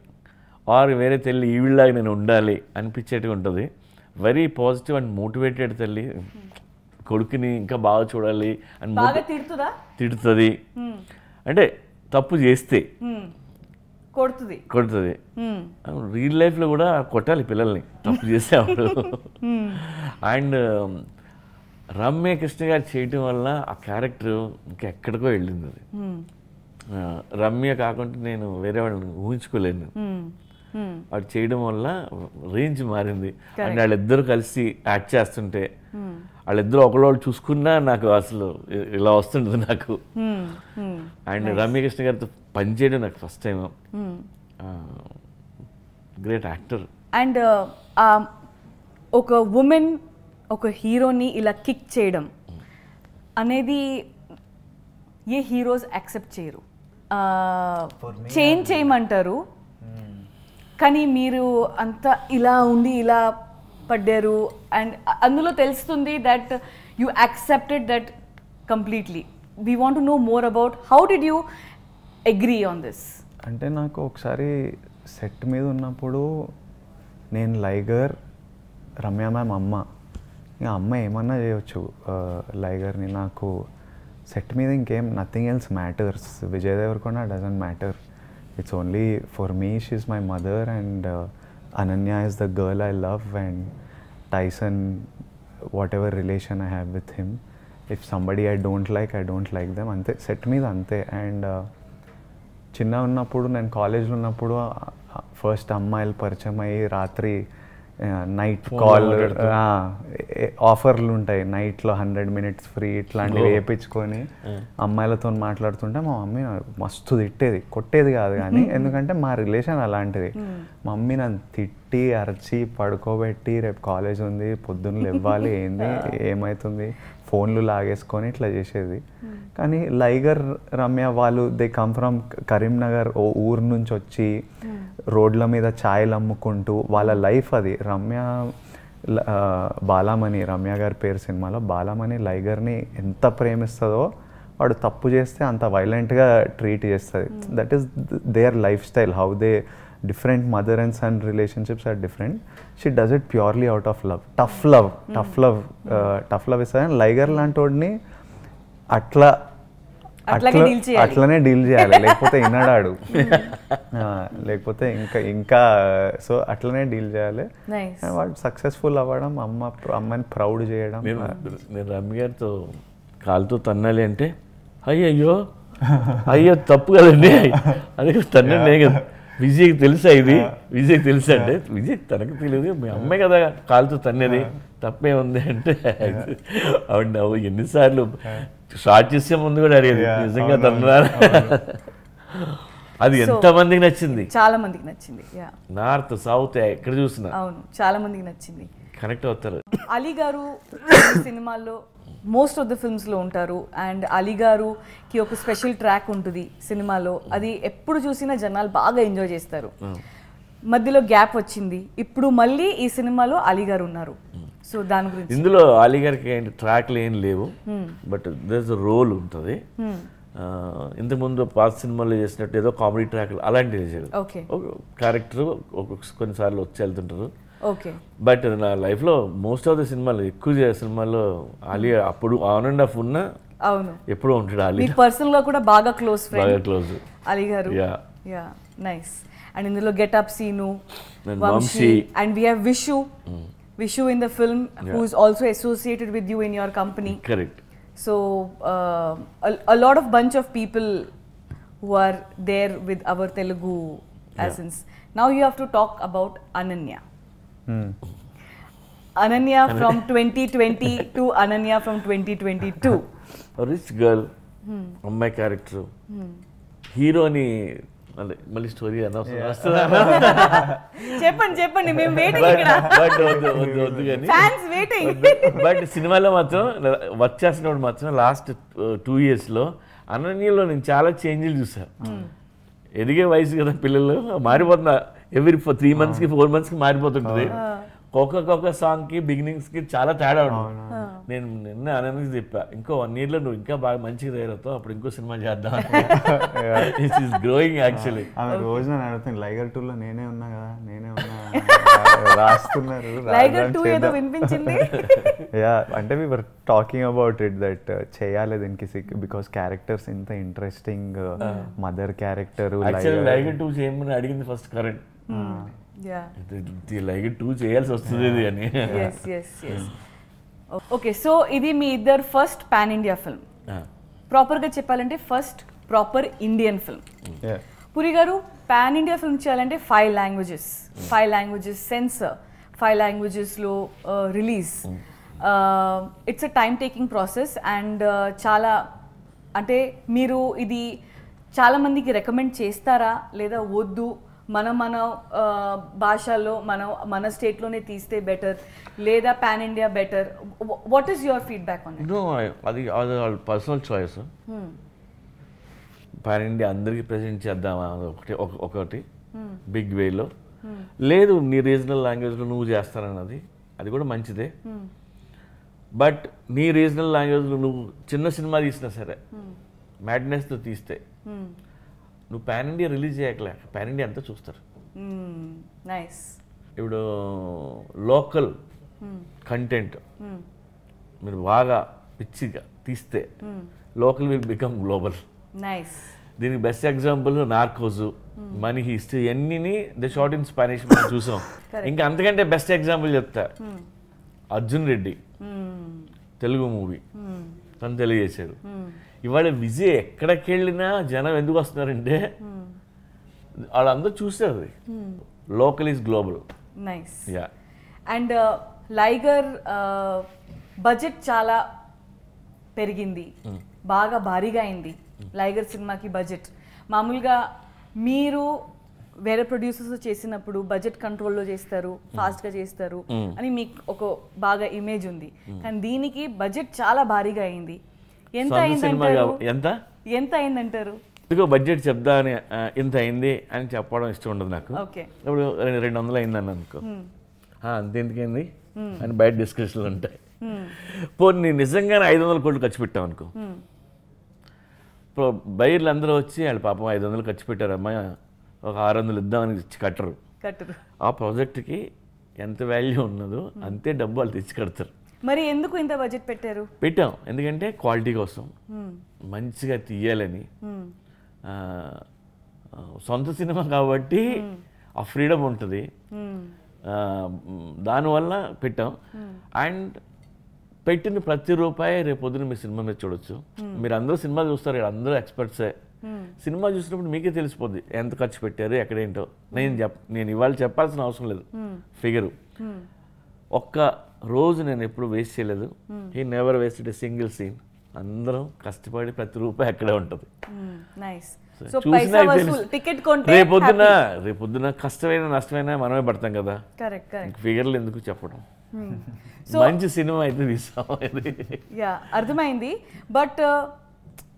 ఆర్ వేరే తల్లి ఈవిళ్ళలాగా నేను ఉండాలి అనిపించేట్టుగా ఉంటుంది. వెరీ పాజిటివ్ అండ్ మోటివేటెడ్ తల్లి. కొడుకుని ఇంకా బాగా చూడాలి. అని బాగా తిడుతుందా? తిడుతుంది. అంటే తప్పు చేస్తే. Hmm. కొడుతుంది. కొడుతుంది. రియల్ లైఫ్లో కూడా కొట్టాలి పిల్లల్ని. తప్పు చేసేవాడు అండ్ రమ్య కృష్ణ గారు చేయటం వల్ల ఆ క్యారెక్టర్ ఇంకా ఎక్కడికో వెళ్ళింది అది. రమ్య కాకుండా నేను వేరే వాళ్ళని ఊహించుకోలేను. వాడు చేయడం వల్ల రేంజ్ మారింది. అండ్ వాళ్ళిద్దరు కలిసి యాక్ట్ చేస్తుంటే వాళ్ళిద్దరు ఒకళ్ళు చూసుకున్నా నాకు అసలు ఇలా వస్తుంటుంది నాకు. అండ్ రమ్యకృష్ణ గారితో పనిచేయడం నాకు first time. Great actor and ఒక ఉమెన్ ఒక హీరోని ఇలా కిక్ చేయడం అనేది ఏ హీరోస్ యాక్సెప్ట్ చేయరు. చేంజ్ చేయమంటారు. కానీ మీరు అంత ఇలా ఉండి ఇలా పడ్డారు. అండ్ అందులో తెలుస్తుంది that you accepted that completely we want know more about how did you agree on this అంటే నాకు ఒకసారి సెట్ మీద ఉన్నప్పుడు నేను లైగర్ రమ్య మ్యామ్ అమ్మ. ఇక అమ్మ ఏమన్నా చేయొచ్చు. లైగర్ని నాకు సెట్ మీద ఇంకేం nothing else matters Vijay Deverakonda doesn't matter it's only for me she my mother and Ananya is the girl I love and Tyson whatever relation I have with him if somebody I don't like I don't like them అంతే సెట్ మీద అంతే అండ్ చిన్న ఉన్నప్పుడు నేను కాలేజ్లో ఉన్నప్పుడు ఫస్ట్ అమ్మాయిలు పరిచయం అయ్యి రాత్రి నైట్ కాల్. ఆఫర్లు ఉంటాయి. నైట్లో హండ్రెడ్ మినిట్స్ ఫ్రీ ఇట్లాంటివి. వేయించుకొని అమ్మాయిలతో మాట్లాడుతుంటే మా మమ్మీ మస్తు తిట్టేది. కొట్టేది కాదు కానీ [LAUGHS] ఎందుకంటే మా రిలేషన్ అలాంటిది. మమ్మీ నన్ను తిట్టి అరచి పడుకోబెట్టి రేపు కాలేజ్ ఉంది పొద్దున్న ఇవ్వాలి ఏంది [LAUGHS] ఏమవుతుంది ఫోన్లు లాగేసుకొని ఇట్లా చేసేది. కానీ లైగర్ రమ్య వాళ్ళు దే కమ్ ఫ్రమ్ కరీంనగర్ ఓ ఊరు నుంచి వచ్చి రోడ్ల మీద ఛాయలు అమ్ముకుంటూ వాళ్ళ లైఫ్ అది. రమ్య బాలామణి రమ్య గారి పేరు సినిమాలో బాలామణి లైగర్ని ఎంత ప్రేమిస్తుందో వాడు తప్పు చేస్తే అంత వైలెంట్గా ట్రీట్ చేస్తుంది. That is their lifestyle how they different mother and son relationships are different she does it purely out of love tough love tough love tough love ఇస్తుంది లైగర్ లాంటి వాడిని అట్లా అట్లా-. అట్లనే డీల్ చేయాలి. లేకపోతే వినడాడు [LAUGHS] ఆ, లేకపోతే ఇంకా ఇంకా సో అట్లనే డీల్ చేయాలి. నైస్ వాడు సక్సెస్ఫుల్ అవ్వడం అమ్మ అమ్మని ప్రౌడ్ చేయడం. నేను నేను రమ్య గారితో కాలుతో తన్నాలి అంటే అయ్యయ్యో అయ్యో తప్పు కదండి. [LAUGHS] అదే తన్నండి కదా. విజయ్కి తెలుసా ఇది? విజయ్కి తెలుసా అంటే విజయ్ తనకు తెలియదు. మీ అమ్మాయి కదా కాలుతో తన్నేది. తప్పే ఉంది అంటే ఆవిడ నవ్వు ఎన్నిసార్లు షార్ట్ చేసే ముందు కూడా అడిగేది నిజంగా అవును, తన్నారా అది ఎంతమందికి నచ్చింది? చాలా మందికి నచ్చింది యా. నార్త్ సౌత్ ఎక్కడ చూసినా? అవును చాలా మందికి నచ్చింది. కనెక్ట్ అవుతారు. అలీ గారు [COUGHS] సినిమాల్లో మోస్ట్ ఆఫ్ ద ఫిల్మ్స్లో ఉంటారు. అండ్ అలీ గారుకి ఒక స్పెషల్ ట్రాక్ ఉంటుంది సినిమాలో. అది ఎప్పుడు చూసినా జనాలు బాగా ఎంజాయ్ చేస్తారు. మధ్యలో గ్యాప్ వచ్చింది. ఇప్పుడు మళ్ళీ ఈ సినిమాలో అలీ గారు ఉన్నారు. సో దాని గురించి. ఇందులో అలీ గారికి ట్రాక్లు ఏం లేవు. బట్ దర్స్ రోల్ ఉంటుంది. ఇంతకుముందు పాత సినిమాలో చేసినట్టు ఏదో కామెడీ ట్రాక్లు అలాంటివి చేశారు. క్యారెక్టర్ ఒక్కొక్క కొన్నిసార్లు వచ్చి వెళ్తుంటారు. ఓకే. బట్ నా లైఫ్లో మోస్ట్ ఆఫ్ ద సినిమాలు ఎక్కువ సినిమాల్లో అలీ అప్పుడు ఆన్ అండ్ ఆఫ్ ఉన్న అవును. ఎప్పుడూ ఉంటాడు అలీ. పర్సనల్గా కూడా బాగా క్లోజ్ బాగా friend close. Ali garu. Yeah. Yeah nice. And ఇందులో Getup Seenu And Vamsi. And we have Vishu. Vishu in the film who is also associated with you in your company correct So uh, a, a lot of bunch of people who are there with our Telugu essence. Now you have to talk about Ananya. Ananya. from 2020 [LAUGHS] to Ananya from 2022. Rich girl అమ్మాయి క్యారెక్టర్ హీరోని మళ్ళీ మళ్ళీ స్టోరీ [LAUGHS] చెప్పండి చెప్పండి మేము వెయిటింగ్ బట్ ఇక్కడ. బట్ వద్దు వద్దు వద్దు కానీ. ఫ్యాన్స్ వెయిటింగ్ బట్ సినిమాలో మాత్రం వర్క్ చేస్తున్నప్పుడు మాత్రం లాస్ట్ టూ ఇయర్స్లో అనన్యలో నేను చాలా చేంజ్లు చూసాను ఎదిగే వయసు కదా పిల్లలు మారిపోతున్నా. ఎవ్రీ త్రీ మంత్స్కి ఫోర్ మంత్స్కి మారిపోతుంటుంది. ఒక్కొక్క సాంగ్కి బిగినింగ్స్కి చాలా తేడా ఉంటుంది. నేను నిన్న అనన్యకి చెప్పా ఇంకో వన్ ఇయర్లో నువ్వు ఇంకా బాగా మంచిగా తయారవుతావు అప్పుడు ఇంకో సినిమా చేద్దాం. ఇట్స్ ఈస్ గ్రోయింగ్ యాక్చువల్లీ ఆమె రోజు నన్ను అడుగుతుంది లైగర్ టూలో నేనే ఉన్నా కదా నేనే ఉన్నా. [LAUGHS] రాస్తున్నారు లైగర్ టూ ఏదో. వినిపించింది. [LAUGHS] యా అంటే we were talking about it that చేయాలి దీనికి బికాస్ క్యారెక్టర్స్ ఇంత interesting mother character Liger two చేయమని అడిగింది first current yeah Liger two చేయాల్సి వస్తుంది ఇది అని. ఓకే సో ఇది మీ ఇద్దరు ఫస్ట్ పాన్ ఇండియా ఫిల్మ్ ప్రాపర్గా చెప్పాలంటే first proper Indian film Puri garu pan India film చేయాలంటే five languages five languages censor five లాంగ్వేజెస్లో release it's a time taking process and చాలా అంటే మీరు ఇది చాలా మందికి రికమెండ్ చేస్తారా లేదా వద్దు? మన మన భాషల్లో మన మన స్టేట్లోనే తీస్తే బెటర్ లేదా pan India better what is your feedback on no అది అది వాళ్ళ పర్సనల్ చాయిస్ పాన్ ఇండియా అందరికీ ప్రజెంట్ చేద్దామా ఒకటి ఒక- ఒకటి బిగ్ వేలో లేదు నీ రీజనల్ లాంగ్వేజ్లో నువ్వు చేస్తానన్నది అది కూడా మంచిదే. బట్ నీ రీజనల్ లాంగ్వేజ్లో నువ్వు చిన్న సినిమా తీసినా సరే మ్యాడ్నెస్తో తీస్తే నువ్వు పాన్ ఇండియా రిలీజ్ చేయకలే. పాన్ ఇండియా అంతా చూస్తారు. నైస్. ఇప్పుడు లోకల్ కంటెంట్ మీరు బాగా పిచ్చిగా తీస్తే local will become global. Nice. దీనికి best example Narcos Money Heist ఇవన్నీ ద షార్ట్ ఇన్ స్పానిష్ మనం చూసాం. ఇంకా అంతకంటే బెస్ట్ ఎగ్జాంపుల్ చెప్తా. అర్జున్ రెడ్డి తెలుగు మూవీ. తను తెలియజేశాడు. ఇవాళ విజయ్ ఎక్కడికి వెళ్ళినా జనం ఎందుకు వస్తున్నారంటే వాళ్ళందరూ చూసారు local is global nice yeah and Liger budget చాలా పెరిగింది. బాగా భారీగా అయింది లైగర్ సినిమాకి బడ్జెట్ మామూలుగా మీరు వేరే ప్రొడ్యూసర్స్ చేసినప్పుడు బడ్జెట్ కంట్రోల్లో చేస్తారు ఫాస్ట్గా చేస్తారు అని మీకు ఒక బాగా ఇమేజ్ ఉంది. కానీ దీనికి బడ్జెట్ చాలా భారీగా అయింది. ఎంత సినిమా ఎంత? ఎంత అయిందంటారు? ఇదిగో బడ్జెట్ చెప్దా అని ఇంత అయింది అని చెప్పడం ఇష్టం ఉండదు నాకు. ఇప్పుడు రెండు రెండు వందలు అయిందని అనుకో. ఆ, అంత ఎందుకైంది? అని బయట డిస్కషన్లు ఉంటాయి. పోనీ నిజంగానే ఐదు వందల కోట్లు ఖర్చు పెట్టాం అనుకో. ఇప్పుడు బయర్లు అందరూ వచ్చి వాళ్ళు పాపం ఐదు వందలు ఖర్చు పెట్టారమ్మా ఒక ఆరు వందలు ఇద్దామని ఇచ్చి కట్టరు. కట్టరు. ఆ ప్రాజెక్ట్కి ఎంత వాల్యూ ఉన్నదో అంతే డబ్బు వాళ్ళు తెచ్చి కడతారు. మరి ఎందుకు ఇంత బడ్జెట్ పెట్టారు? పెట్టాం. ఎందుకంటే క్వాలిటీ కోసం. మంచిగా తీయాలని. సొంత సినిమా కాబట్టి ఆ ఫ్రీడమ్ ఉంటుంది. దానివల్ల పెట్టాం. అండ్ పెట్టిన ప్రతి రూపాయి రేపు పొద్దున మీ సినిమా మీద చూడొచ్చు. మీరు అందరూ సినిమా చూస్తారు ఇక్కడ అందరూ ఎక్స్పర్ట్సే. సినిమా చూసినప్పుడు మీకే తెలిసిపోద్ది ఎంత ఖర్చు పెట్టారు ఎక్కడేంటో. నేను చెప్ నేను ఇవాళ చెప్పాల్సిన అవసరం లేదు. ఫిగరు. ఒక్క రోజు నేను ఎప్పుడు వేస్ట్ చేయలేదు. ఈ నెవర్ వేస్టెడ్ సింగిల్ సీన్ అందరం కష్టపడి ప్రతి రూపాయి అక్కడే ఉంటుంది. కొంటే రేపొద్దున రేపొద్దున కష్టమైన నష్టమైనా మనమే పడతాం కదా. ఫిగర్లు ఎందుకు చెప్పడం? [LAUGHS] మంచి సినిమా అయితే తీసాం అర్థమైంది. బట్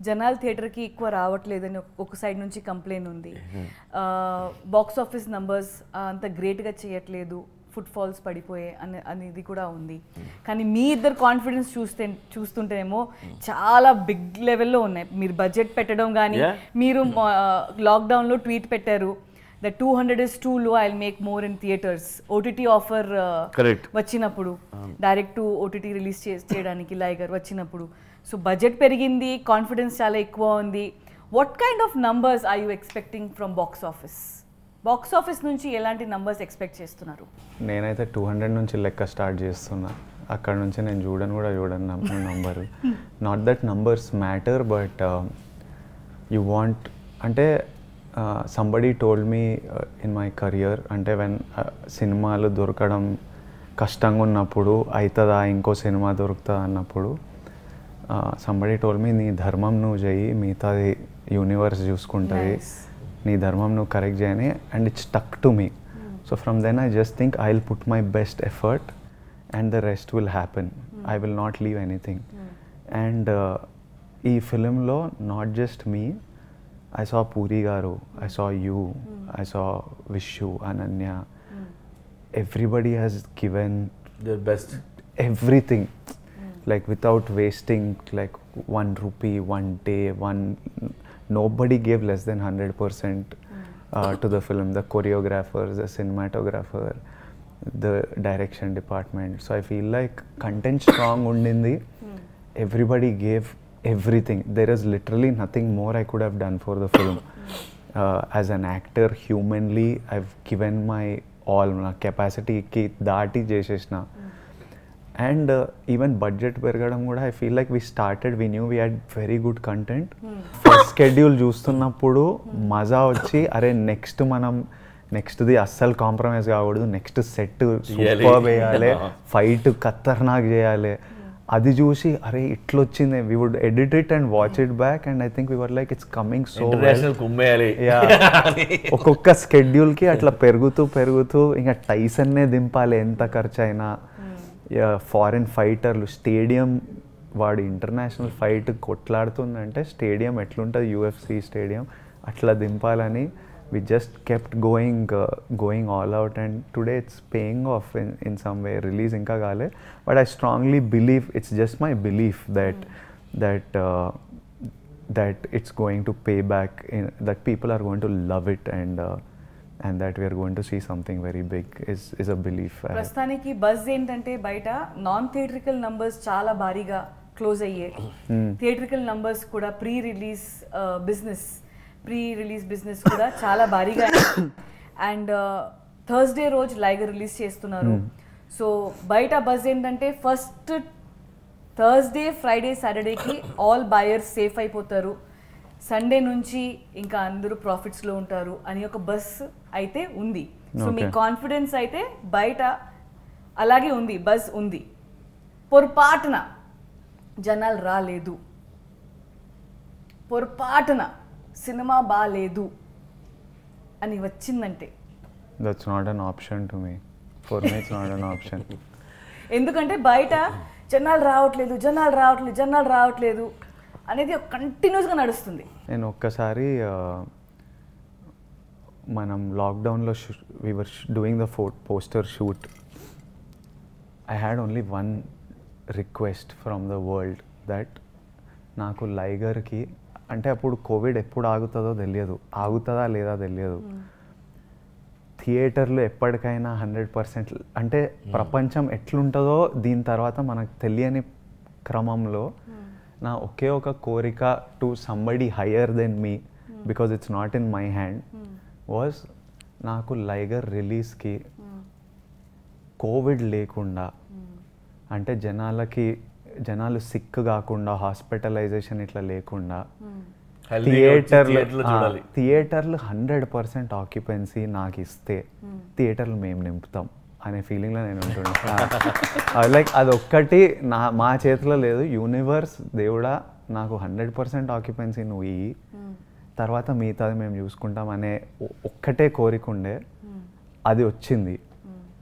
జనాలు థియేటర్కి ఎక్కువ రావట్లేదని ఒక సైడ్ నుంచి కంప్లైంట్ ఉంది. బాక్స్ ఆఫీస్ నంబర్స్ అంత గ్రేట్గా చేయట్లేదు. ఫుట్ ఫాల్స్ పడిపోయే అని అనేది కూడా ఉంది. కానీ మీ ఇద్దరు కాన్ఫిడెన్స్ చూస్తే చూస్తుంటేనేమో చాలా బిగ్ లెవెల్లో ఉన్నాయి. మీరు బడ్జెట్ పెట్టడం కానీ. మీరు లాక్డౌన్లో ట్వీట్ పెట్టారు the two hundred is too low I make more in theatres OTT offer. వచ్చినప్పుడు డైరెక్ట్ ఓటీటీ రిలీజ్ చేయడానికి లైగర్ వచ్చినప్పుడు. సో బడ్జెట్ పెరిగింది కాన్ఫిడెన్స్ చాలా ఎక్కువ ఉంది. What kind of numbers are you expecting from box office box office నుంచి ఎలాంటి నంబర్స్ ఎక్స్పెక్ట్ చేస్తున్నారు? నేనైతే టూ హండ్రెడ్ నుంచి లెక్క స్టార్ట్ చేస్తున్నా. అక్కడ నుంచి నేను చూడను కూడా చూడను number not that numbers matter but you want అంటే somebody told me in my career అంటే వెన్ సినిమాలు దొరకడం కష్టంగా ఉన్నప్పుడు అవుతుందా ఇంకో సినిమా దొరుకుతుందా అన్నప్పుడు సంబడీ టోల్ మీ నీ ధర్మం నువ్వు చెయ్యి మిగతాది యూనివర్స్ చూసుకుంటుంది. నీ ధర్మం నువ్వు కరెక్ట్ చేయని and it's stuck to me so from then I just think I will put my best effort and the rest will happen I will not leave anything and ఈ ఫిలింలో not just me I saw Puri garu I saw you I saw Vishu Ananya everybody has given best everything. Like without wasting like one rupee one day one nobody gave less than 100% uh, to the film the choreographers the cinematographer the direction department so i feel like content strong [COUGHS] undindi everybody gave everything there is literally nothing more i could have done for the film uh, as an actor humanly i've given my all నా కెపాసిటీకి దాటి చేసేసిన అండ్ ఈవెన్ బడ్జెట్ పెరగడం కూడా I feel like we started we knew we had very good content first schedule చూస్తున్నప్పుడు మజా వచ్చి అరే నెక్స్ట్ మనం నెక్స్ట్ది అస్సలు కాంప్రమైజ్ కాకూడదు నెక్స్ట్ సెట్ సూపర్ వేయాలి ఫైట్ ఖతర్నాక్ చేయాలి. అది చూసి అరే ఇట్లొచ్చింది. We would edit it and watch it back and I think we were like it's coming so ఒక్కొక్క స్కెడ్యూల్కి అట్లా పెరుగుతూ పెరుగుతూ ఇంకా టైసన్నే దింపాలి ఎంత ఖర్చు అయినా ఫారిన్ ఫైటర్లు స్టేడియం వాడు ఇంటర్నేషనల్ ఫైట్ కొట్లాడుతుందంటే స్టేడియం ఎట్లుంటుంది? యూఎఫ్సి స్టేడియం అట్లా దింపాలని we just kept going going all out and today it's paying off in in some way release ఇంకా కాలే. But I strongly believe it's just my belief that that that it's going to pay back in that people are going to love it and it and uh, and that we are going to see something very big is is a belief. I have. ప్రస్తుతానికి బజ్ ఏంటంటే బయట నాన్ థియేట్రికల్ నంబర్స్ చాలా భారీగా క్లోజ్ అయ్యాయి. థియేట్రికల్ నంబర్స్ కూడా pre release business pre release business కూడా చాలా భారీగా [COUGHS] అండ్ థర్స్డే రోజు లైగర్ రిలీజ్ చేస్తున్నారు. సో బయట బజ్ ఏంటంటే ఫస్ట్ థర్స్డే ఫ్రైడే సాటర్డేకి ఆల్ బయర్స్ సేఫ్ అయిపోతారు. సండే నుంచి ఇంకా అందరూ ప్రాఫిట్స్లో ఉంటారు అని ఒక బస్ అయితే ఉంది. సో మీ. కాన్ఫిడెన్స్ అయితే బయట అలాగే ఉంది బస్ ఉంది. పొరపాటున జనాలు రాలేదు. పొరపాటున సినిమా బాలేదు అని వచ్చిందంటే. [LAUGHS] ఎందుకంటే బయట జనాలు రావట్లేదు జనాలు రావట్లేదు జనాలు రావట్లేదు. అనేది కంటిన్యూస్గా నడుస్తుంది. నేను ఒక్కసారి మనం లాక్డౌన్లో వర్ డూయింగ్ ద ఫో poster shoot I had only one request from the world that నాకు లైగర్కి అంటే అప్పుడు కోవిడ్ ఎప్పుడు ఆగుతుందో తెలియదు. ఆగుతుందా లేదా తెలియదు. థియేటర్లు ఎప్పటికైనా హండ్రెడ్ పర్సెంట్ అంటే ప్రపంచం ఎట్లుంటుందో దీని తర్వాత మనకు తెలియని క్రమంలో నా ఒకే ఒక కోరిక to somebody higher then me because it's not in my hand was నాకు లైగర్ రిలీజ్కి కోవిడ్ లేకుండా అంటే జనాలకి జనాలు సిక్ కాకుండా హాస్పిటలైజేషన్ ఇట్లా లేకుండా థియేటర్లు. థియేటర్లు హండ్రెడ్ పర్సెంట్ ఆక్యుపెన్సీ నాకు ఇస్తే థియేటర్లు మేము నింపుతాం. అనే ఫీలింగ్లో నేను ఉంటుండే. లైక్ అది ఒక్కటి నా మా చేతిలో లేదు. యూనివర్స్ దేవుడా నాకు హండ్రెడ్ పర్సెంట్ ఆక్యుపెన్సీ నువ్వు ఇయ్యి. తర్వాత మిగతాది మేము చూసుకుంటాం అనే ఒక్కటే కోరిక ఉండే. అది వచ్చింది.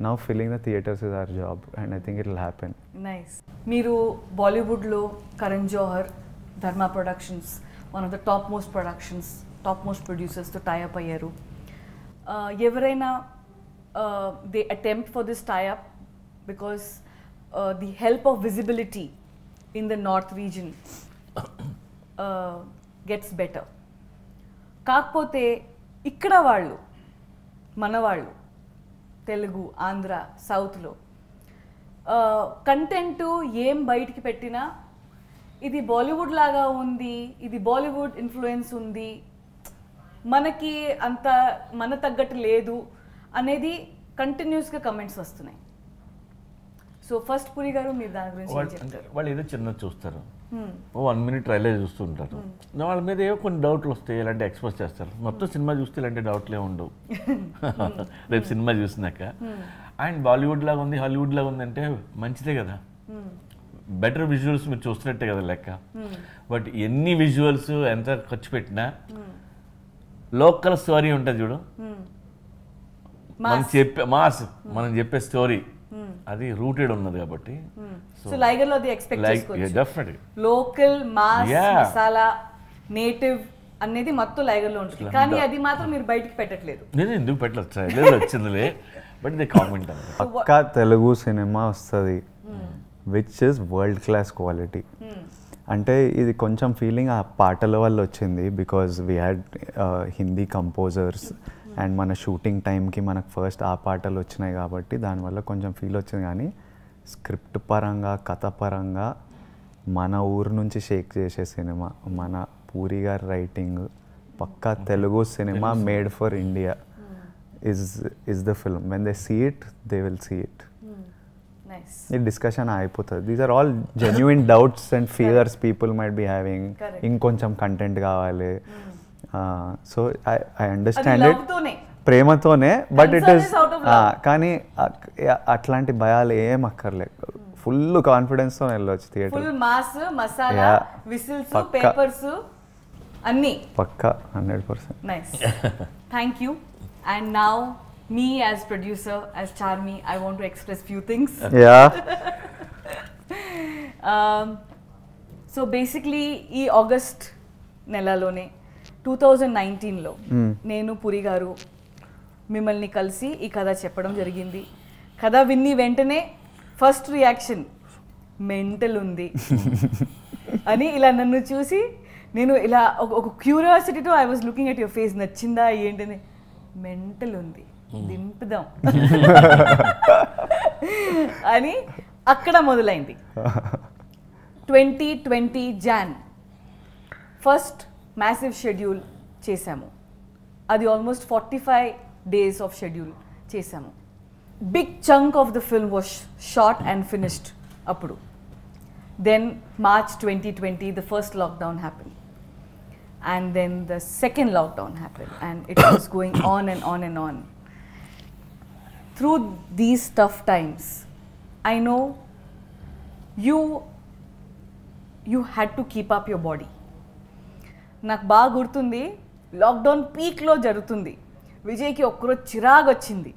Now feeling the theatres is our job and I think it will happen nice మీరు బాలీవుడ్లో Karan Johar Dharma productions one of the top most productions top most ప్రొడ్యూసర్స్తో tie up అయ్యారు. Uh, ఎవరైనా they attempt for this tie up because the help of visibility in the north region gets better కాకపోతే ఇక్కడ వాళ్ళు మనవాళ్ళు తెలుగు ఆంధ్ర సౌత్లో కంటెంట్ uh, ఏం బయటికి పెట్టినా ఇది బాలీవుడ్ లాగా ఉంది ఇది బాలీవుడ్ ఇన్ఫ్లుయెన్స్ ఉంది మనకి అంత మన తగ్గట్టు లేదు అనేది కంటిన్యూస్గా కమెంట్స్ వస్తున్నాయి. సో ఫస్ట్ పురి గారు మీరు దాని గురించి వాళ్ళు అంటే చెప్తారు? వాళ్ళు ఏదో చిన్నది చూస్తారు. ఓ వన్ మినిట్ ట్రైలర్ చూస్తుంటారు. వాళ్ళ మీద ఏవో కొన్ని డౌట్లు వస్తాయి ఇలాంటి ఎక్స్పోజ్ చేస్తారు. మొత్తం సినిమా చూస్తే ఇలాంటి డౌట్లు ఉండవు. [LAUGHS] రేపు సినిమా చూసినాక. అండ్ బాలీవుడ్ లాగా ఉంది హాలీవుడ్ లాగా ఉంది అంటే మంచిదే కదా. బెటర్ విజువల్స్ మీరు చూస్తున్నట్టే కదా లెక్క. బట్ ఎన్ని విజువల్స్ ఎంత ఖర్చు పెట్టినా లోకల్ స్టోరీ ఉంటుంది చూడు. మనం చెప్పే మాస్ మనం చెప్పే స్టోరీ అది రూటెడ్ ఉన్నది కాబట్టి సో లైగర్లో అది ఎక్స్పెక్ట్ చేసుకోవచ్చు. Local mass. మసాలా నేటివ్ అనేది మొత్తం లైగర్లో ఉంటుంది కానీ అది మాత్రం మీరు బయటికి పెట్టట్లేదు. నేను ఎందుకు పెట్టలేదు? ట్రైలర్ వచ్చిందిలే. బట్ ఇది కామెంట్ పక్కా తెలుగు సినిమా వస్తుంది. Which is world class quality అంటే ఇది కొంచెం ఫీలింగ్ ఆ పాటల వల్ల వచ్చింది because we had Hindi composers and మన షూటింగ్ టైంకి మనకు ఫస్ట్ ఆ పాటలు వచ్చినాయి కాబట్టి దానివల్ల కొంచెం ఫీల్ వచ్చింది. కానీ స్క్రిప్ట్ పరంగా కథ పరంగా మన ఊరు నుంచి షేక్ చేసే సినిమా మన పూరి గారి writing Pakka Telugu cinema made for India is is the film when they see it they will see it ఈ డిస్కషన్ అయిపోతుంది. These are all genuine doubts and fears people might be having. ఇంకొంచెం కంటెంట్ కావాలి. సో ఐ అండర్స్టాండ్ ఇట్ తోనే. ప్రేమతోనే బట్ ఇట్ ఇస్. కానీ అట్లాంటి భయాలు ఏం అక్కర్లేదు. ఫుల్ కాన్ఫిడెన్స్తో వెళ్ళొచ్చు theatre full mass masala. Whistles. Papers అన్నీ. పక్కా hundred percent. Nice thank you and now me as producer as Charmme I want to express few things yeah so basically ఈ ఆగస్ట్ నెలలోనే టూ థౌజండ్ నైన్టీన్లో నేను పురి గారు మిమ్మల్ని కలిసి ఈ కథ చెప్పడం జరిగింది. కథ విన్ని వెంటనే ఫస్ట్ రియాక్షన్ మెంటల్ ఉంది [LAUGHS] అని ఇలా నన్ను చూసి నేను ఇలా ఒక ఒక క్యూరియాసిటీతో I was looking at your face నచ్చిందా ఏంటని మెంటల్ ఉంది దింపుదాం. [LAUGHS] అని అక్కడ మొదలైంది. [LAUGHS] Twenty twenty Jan. First massive schedule చేశాము అది almost forty five days of schedule చేశాము big chunk of the film was shot and finished అప్పుడు then March twenty twenty the first lockdown happen and then the second lockdown happened and it was [COUGHS] going on and on and on through these tough times i know you you had to keep up your body నాకు బాగా గుర్తుంది లాక్డౌన్ పీక్లో జరుగుతుంది. విజయ్కి ఒక్కరోజు చిరాకు వచ్చింది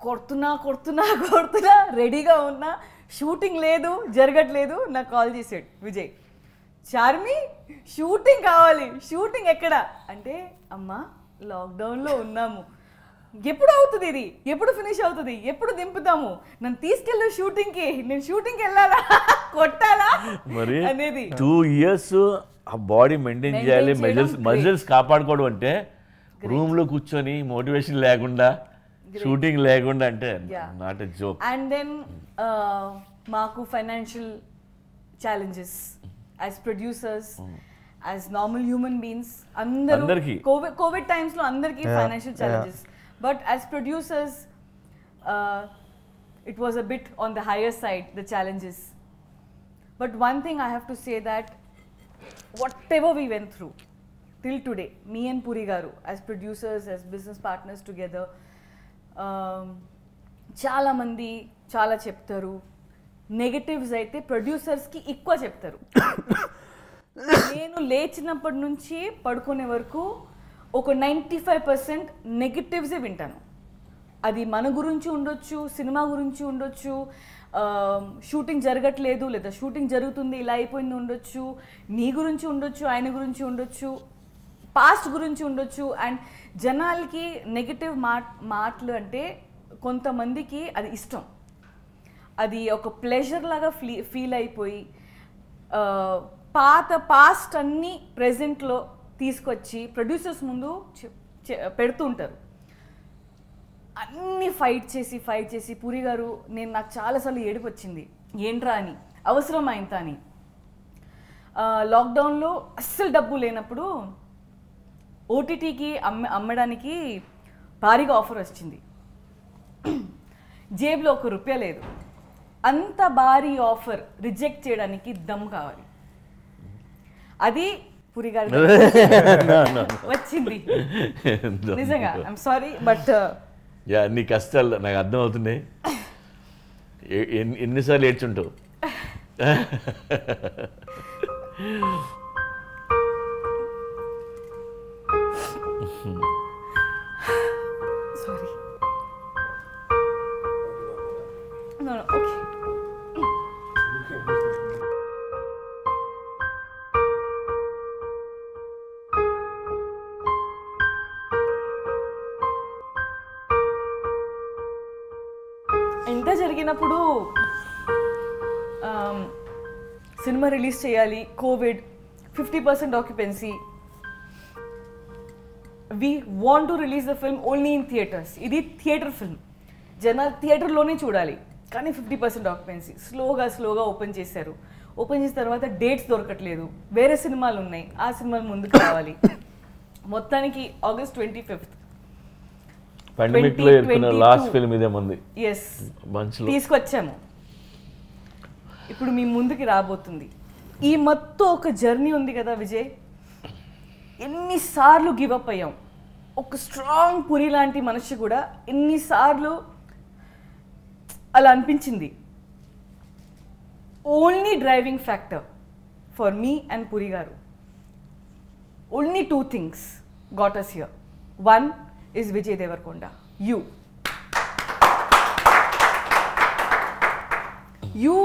కొడుతున్నా కొడుతున్నా [LAUGHS] కొడుతున్నా రెడీగా ఉన్నా షూటింగ్ లేదు జరగట్లేదు నాకు కాల్ చేసాడు విజయ్. చార్మి షూటింగ్ కావాలి షూటింగ్ ఎక్కడ? అంటే అమ్మా లాక్డౌన్లో ఉన్నాము. ఎప్పుడు అవుతుంది ఇది? ఎప్పుడు ఫినిష్ అవుతుంది? ఎప్పుడు దింపుతాము? నన్ను తీసుకెళ్ళు షూటింగ్కి నేను షూటింగ్కి వెళ్ళాలా? [LAUGHS] కొట్టాలా? మరి అనేది. టూ ఇయర్స్ ఆ బాడీ మెయింటైన్ Maintain చేయాలి మజిల్స్. మజిల్స్ కాపాడుకోవడం అంటే రూమ్లో కూర్చొని మోటివేషన్ లేకుండా షూటింగ్ లేకుండా అంటే. Not a joke and then మాకు financial challenges as producers as normal human beings అందరూ అందరికీ. కోవిడ్ కోవిడ్ టైమ్స్లో అందరికీ financial. Challenges but as producers it was a bit on the higher side the challenges but one thing I have to say that whatever we went through till today, me and Puri Garu, as producers, as business partners together, um, చాలా మంది చాలా చెప్తారు నెగటివ్స్ అయితే ప్రొడ్యూసర్స్కి ఎక్కువ చెప్తారు నేను లేచినప్పటి నుంచి పడుకునే వరకు ఒక నైంటీ ఫైవ్ పర్సెంట్ నెగటివ్సే వింటాను అది మన గురించి ఉండొచ్చు సినిమా గురించి ఉండొచ్చు Um, షూటింగ్ జరగట్లేదు లేదా షూటింగ్ జరుగుతుంది ఇలా అయిపోయింది ఉండొచ్చు నీ గురించి ఉండొచ్చు ఆయన గురించి ఉండొచ్చు పాస్ట్ గురించి ఉండొచ్చు అండ్ జనాలకి నెగిటివ్ మాట్ మాటలు అంటే కొంతమందికి అది ఇష్టం. అది ఒక ప్లెజర్ లాగా ఫీ ఫీల్ అయిపోయి uh, పాత పాస్ట్ అన్నీ ప్రెజెంట్లో తీసుకొచ్చి ప్రొడ్యూసర్స్ ముందు చె- పెడుతూ ఉంటారు. అన్ని ఫైట్ చేసి ఫైట్ చేసి పూరి గారు నేను నాకు చాలాసార్లు ఏడుపు వచ్చింది ఏంట్రా అని అవసరం ఇంత అని లాక్డౌన్లో అస్సలు డబ్బు లేనప్పుడు ఓటీటీకి అమ్మ అమ్మడానికి భారీగా ఆఫర్ వచ్చింది. జేబులో ఒక రూపాయ లేదు. అంత భారీ ఆఫర్ రిజెక్ట్ చేయడానికి దమ్ కావాలి. అది పురి గారి [LAUGHS] వచ్చింది. నిజంగా ఐఎమ్ సారీ బట్ యా నీ కష్టాలు నాకు అర్థం అవుతున్నాయి ఎన్ని- ఎన్నిసార్లు ఏడ్చుంటావు? సారీ [LAUGHS] సినిమా రిలీజ్ చేయాలి Covid fifty percent occupancy we want to release the film only in theatres ఇది థియేటర్ ఫిల్మ్ జనాలు థియేటర్లోనే చూడాలి కానీ ఫిఫ్టీ పర్సెంట్ ఆక్యుపెన్సీ స్లోగా స్లోగా ఓపెన్ చేశారు. ఓపెన్ చేసిన తర్వాత డేట్స్ దొరకట్లేదు. వేరే సినిమాలు ఉన్నాయి ఆ సినిమాలు ముందుకు రావాలి. మొత్తానికి ఆగస్ట్ ట్వంటీ ఫిఫ్త్ పండమిక్లో ఏర్పడిన 2022. లాస్ట్ ఫిల్మ్ ఇదే మంది ఎస్ మంచులో తీసుకొచ్చాము ఇప్పుడు మీ ముందుకి రాబోతుంది. ఈ మొత్తం ఒక జర్నీ ఉంది కదా విజయ్? ఎన్నిసార్లు గివప్ అయ్యాం? ఒక స్ట్రాంగ్ పురి లాంటి మనిషి కూడా ఎన్నిసార్లు అలా అనిపించింది? Only driving factor for me and Puri గారు. Only two things got us here one is Vijay Deverakonda. You you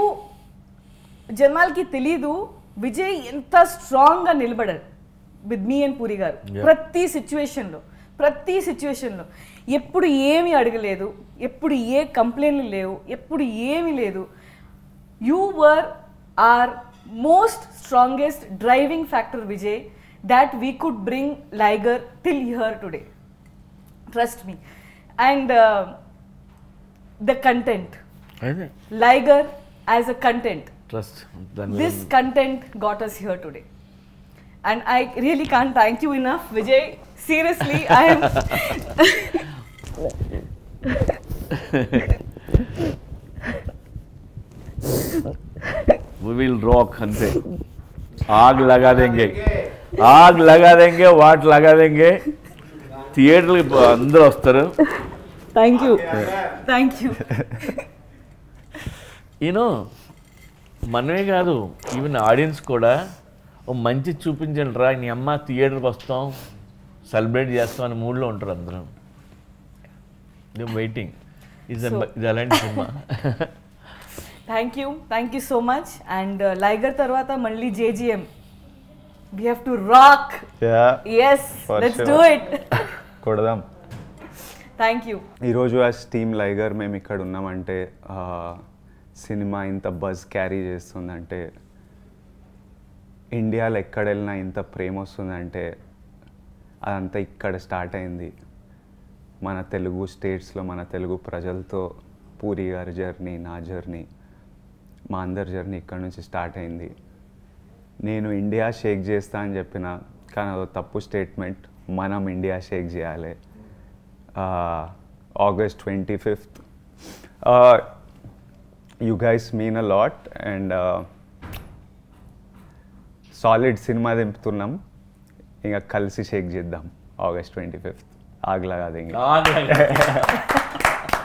జనాలకి తెలీదు విజయ్ ఎంత స్ట్రాంగ్గా నిలబడారు విత్ మీ అండ్ పూరి గారు. ప్రతి సిచ్యువేషన్లో ప్రతి సిచ్యువేషన్లో ఎప్పుడు ఏమి అడగలేదు ఎప్పుడు ఏ కంప్లైంట్లు లేవు ఎప్పుడు ఏమీ లేదు. You were are most strongest driving factor Vijay that we could bring Liger till here today trust me and the content Liger as a content trust దాని this content got us here today and i really can't thank you enough vijay seriously i am we will rock అంతే ఆగ్ లగా దేంగే ఆగ్ లగా దేంగే వాట్ లగా దేంగే థియేటర్కి అందరూ వస్తారు thank you thank you you know మనమే కాదు ఈవెన్ ఆడియన్స్ కూడా ఓ మంచి చూపించండి రా నీ అమ్మ థియేటర్కి వస్తాం సెలబ్రేట్ చేస్తాం అనే మూడ్లో ఉంటారు అందరం. వెయిటింగ్ ఇది అలాంటి సినిమా? Thank you. Thank you so much. And uh, liger tarvata malli jgm we have to rock. Yeah yes For let's sure. do it. [LAUGHS] కొడదాం. Thank you. ఈరోజు ఆ స్టీమ్ లైగర్ మేము ఇక్కడ ఉన్నామంటే ఆ, సినిమా ఇంత బజ్ క్యారీ చేస్తుందంటే ఇండియాలో ఎక్కడ వెళ్ళినా ఇంత ప్రేమ వస్తుందంటే అదంతా ఇక్కడ స్టార్ట్ అయింది. మన తెలుగు స్టేట్స్లో మన తెలుగు ప్రజలతో పూరి గారి జర్నీ నా జర్నీ మా అందరి జర్నీ ఇక్కడ నుంచి స్టార్ట్ అయింది. నేను ఇండియా షేక్ చేస్తా అని చెప్పిన కానీ అదో తప్పు స్టేట్మెంట్ మనం ఇండియా షేక్ చేయాలి. August twenty fifth. You guys mean a lot and solid cinema దింపుతున్నాం. ఇంకా కలిసి షేక్ చేద్దాం. ఆగస్ట్ ట్వంటీ ఫిఫ్త్ ఆగ్లా కాదు ఇంకా. [LAUGHS]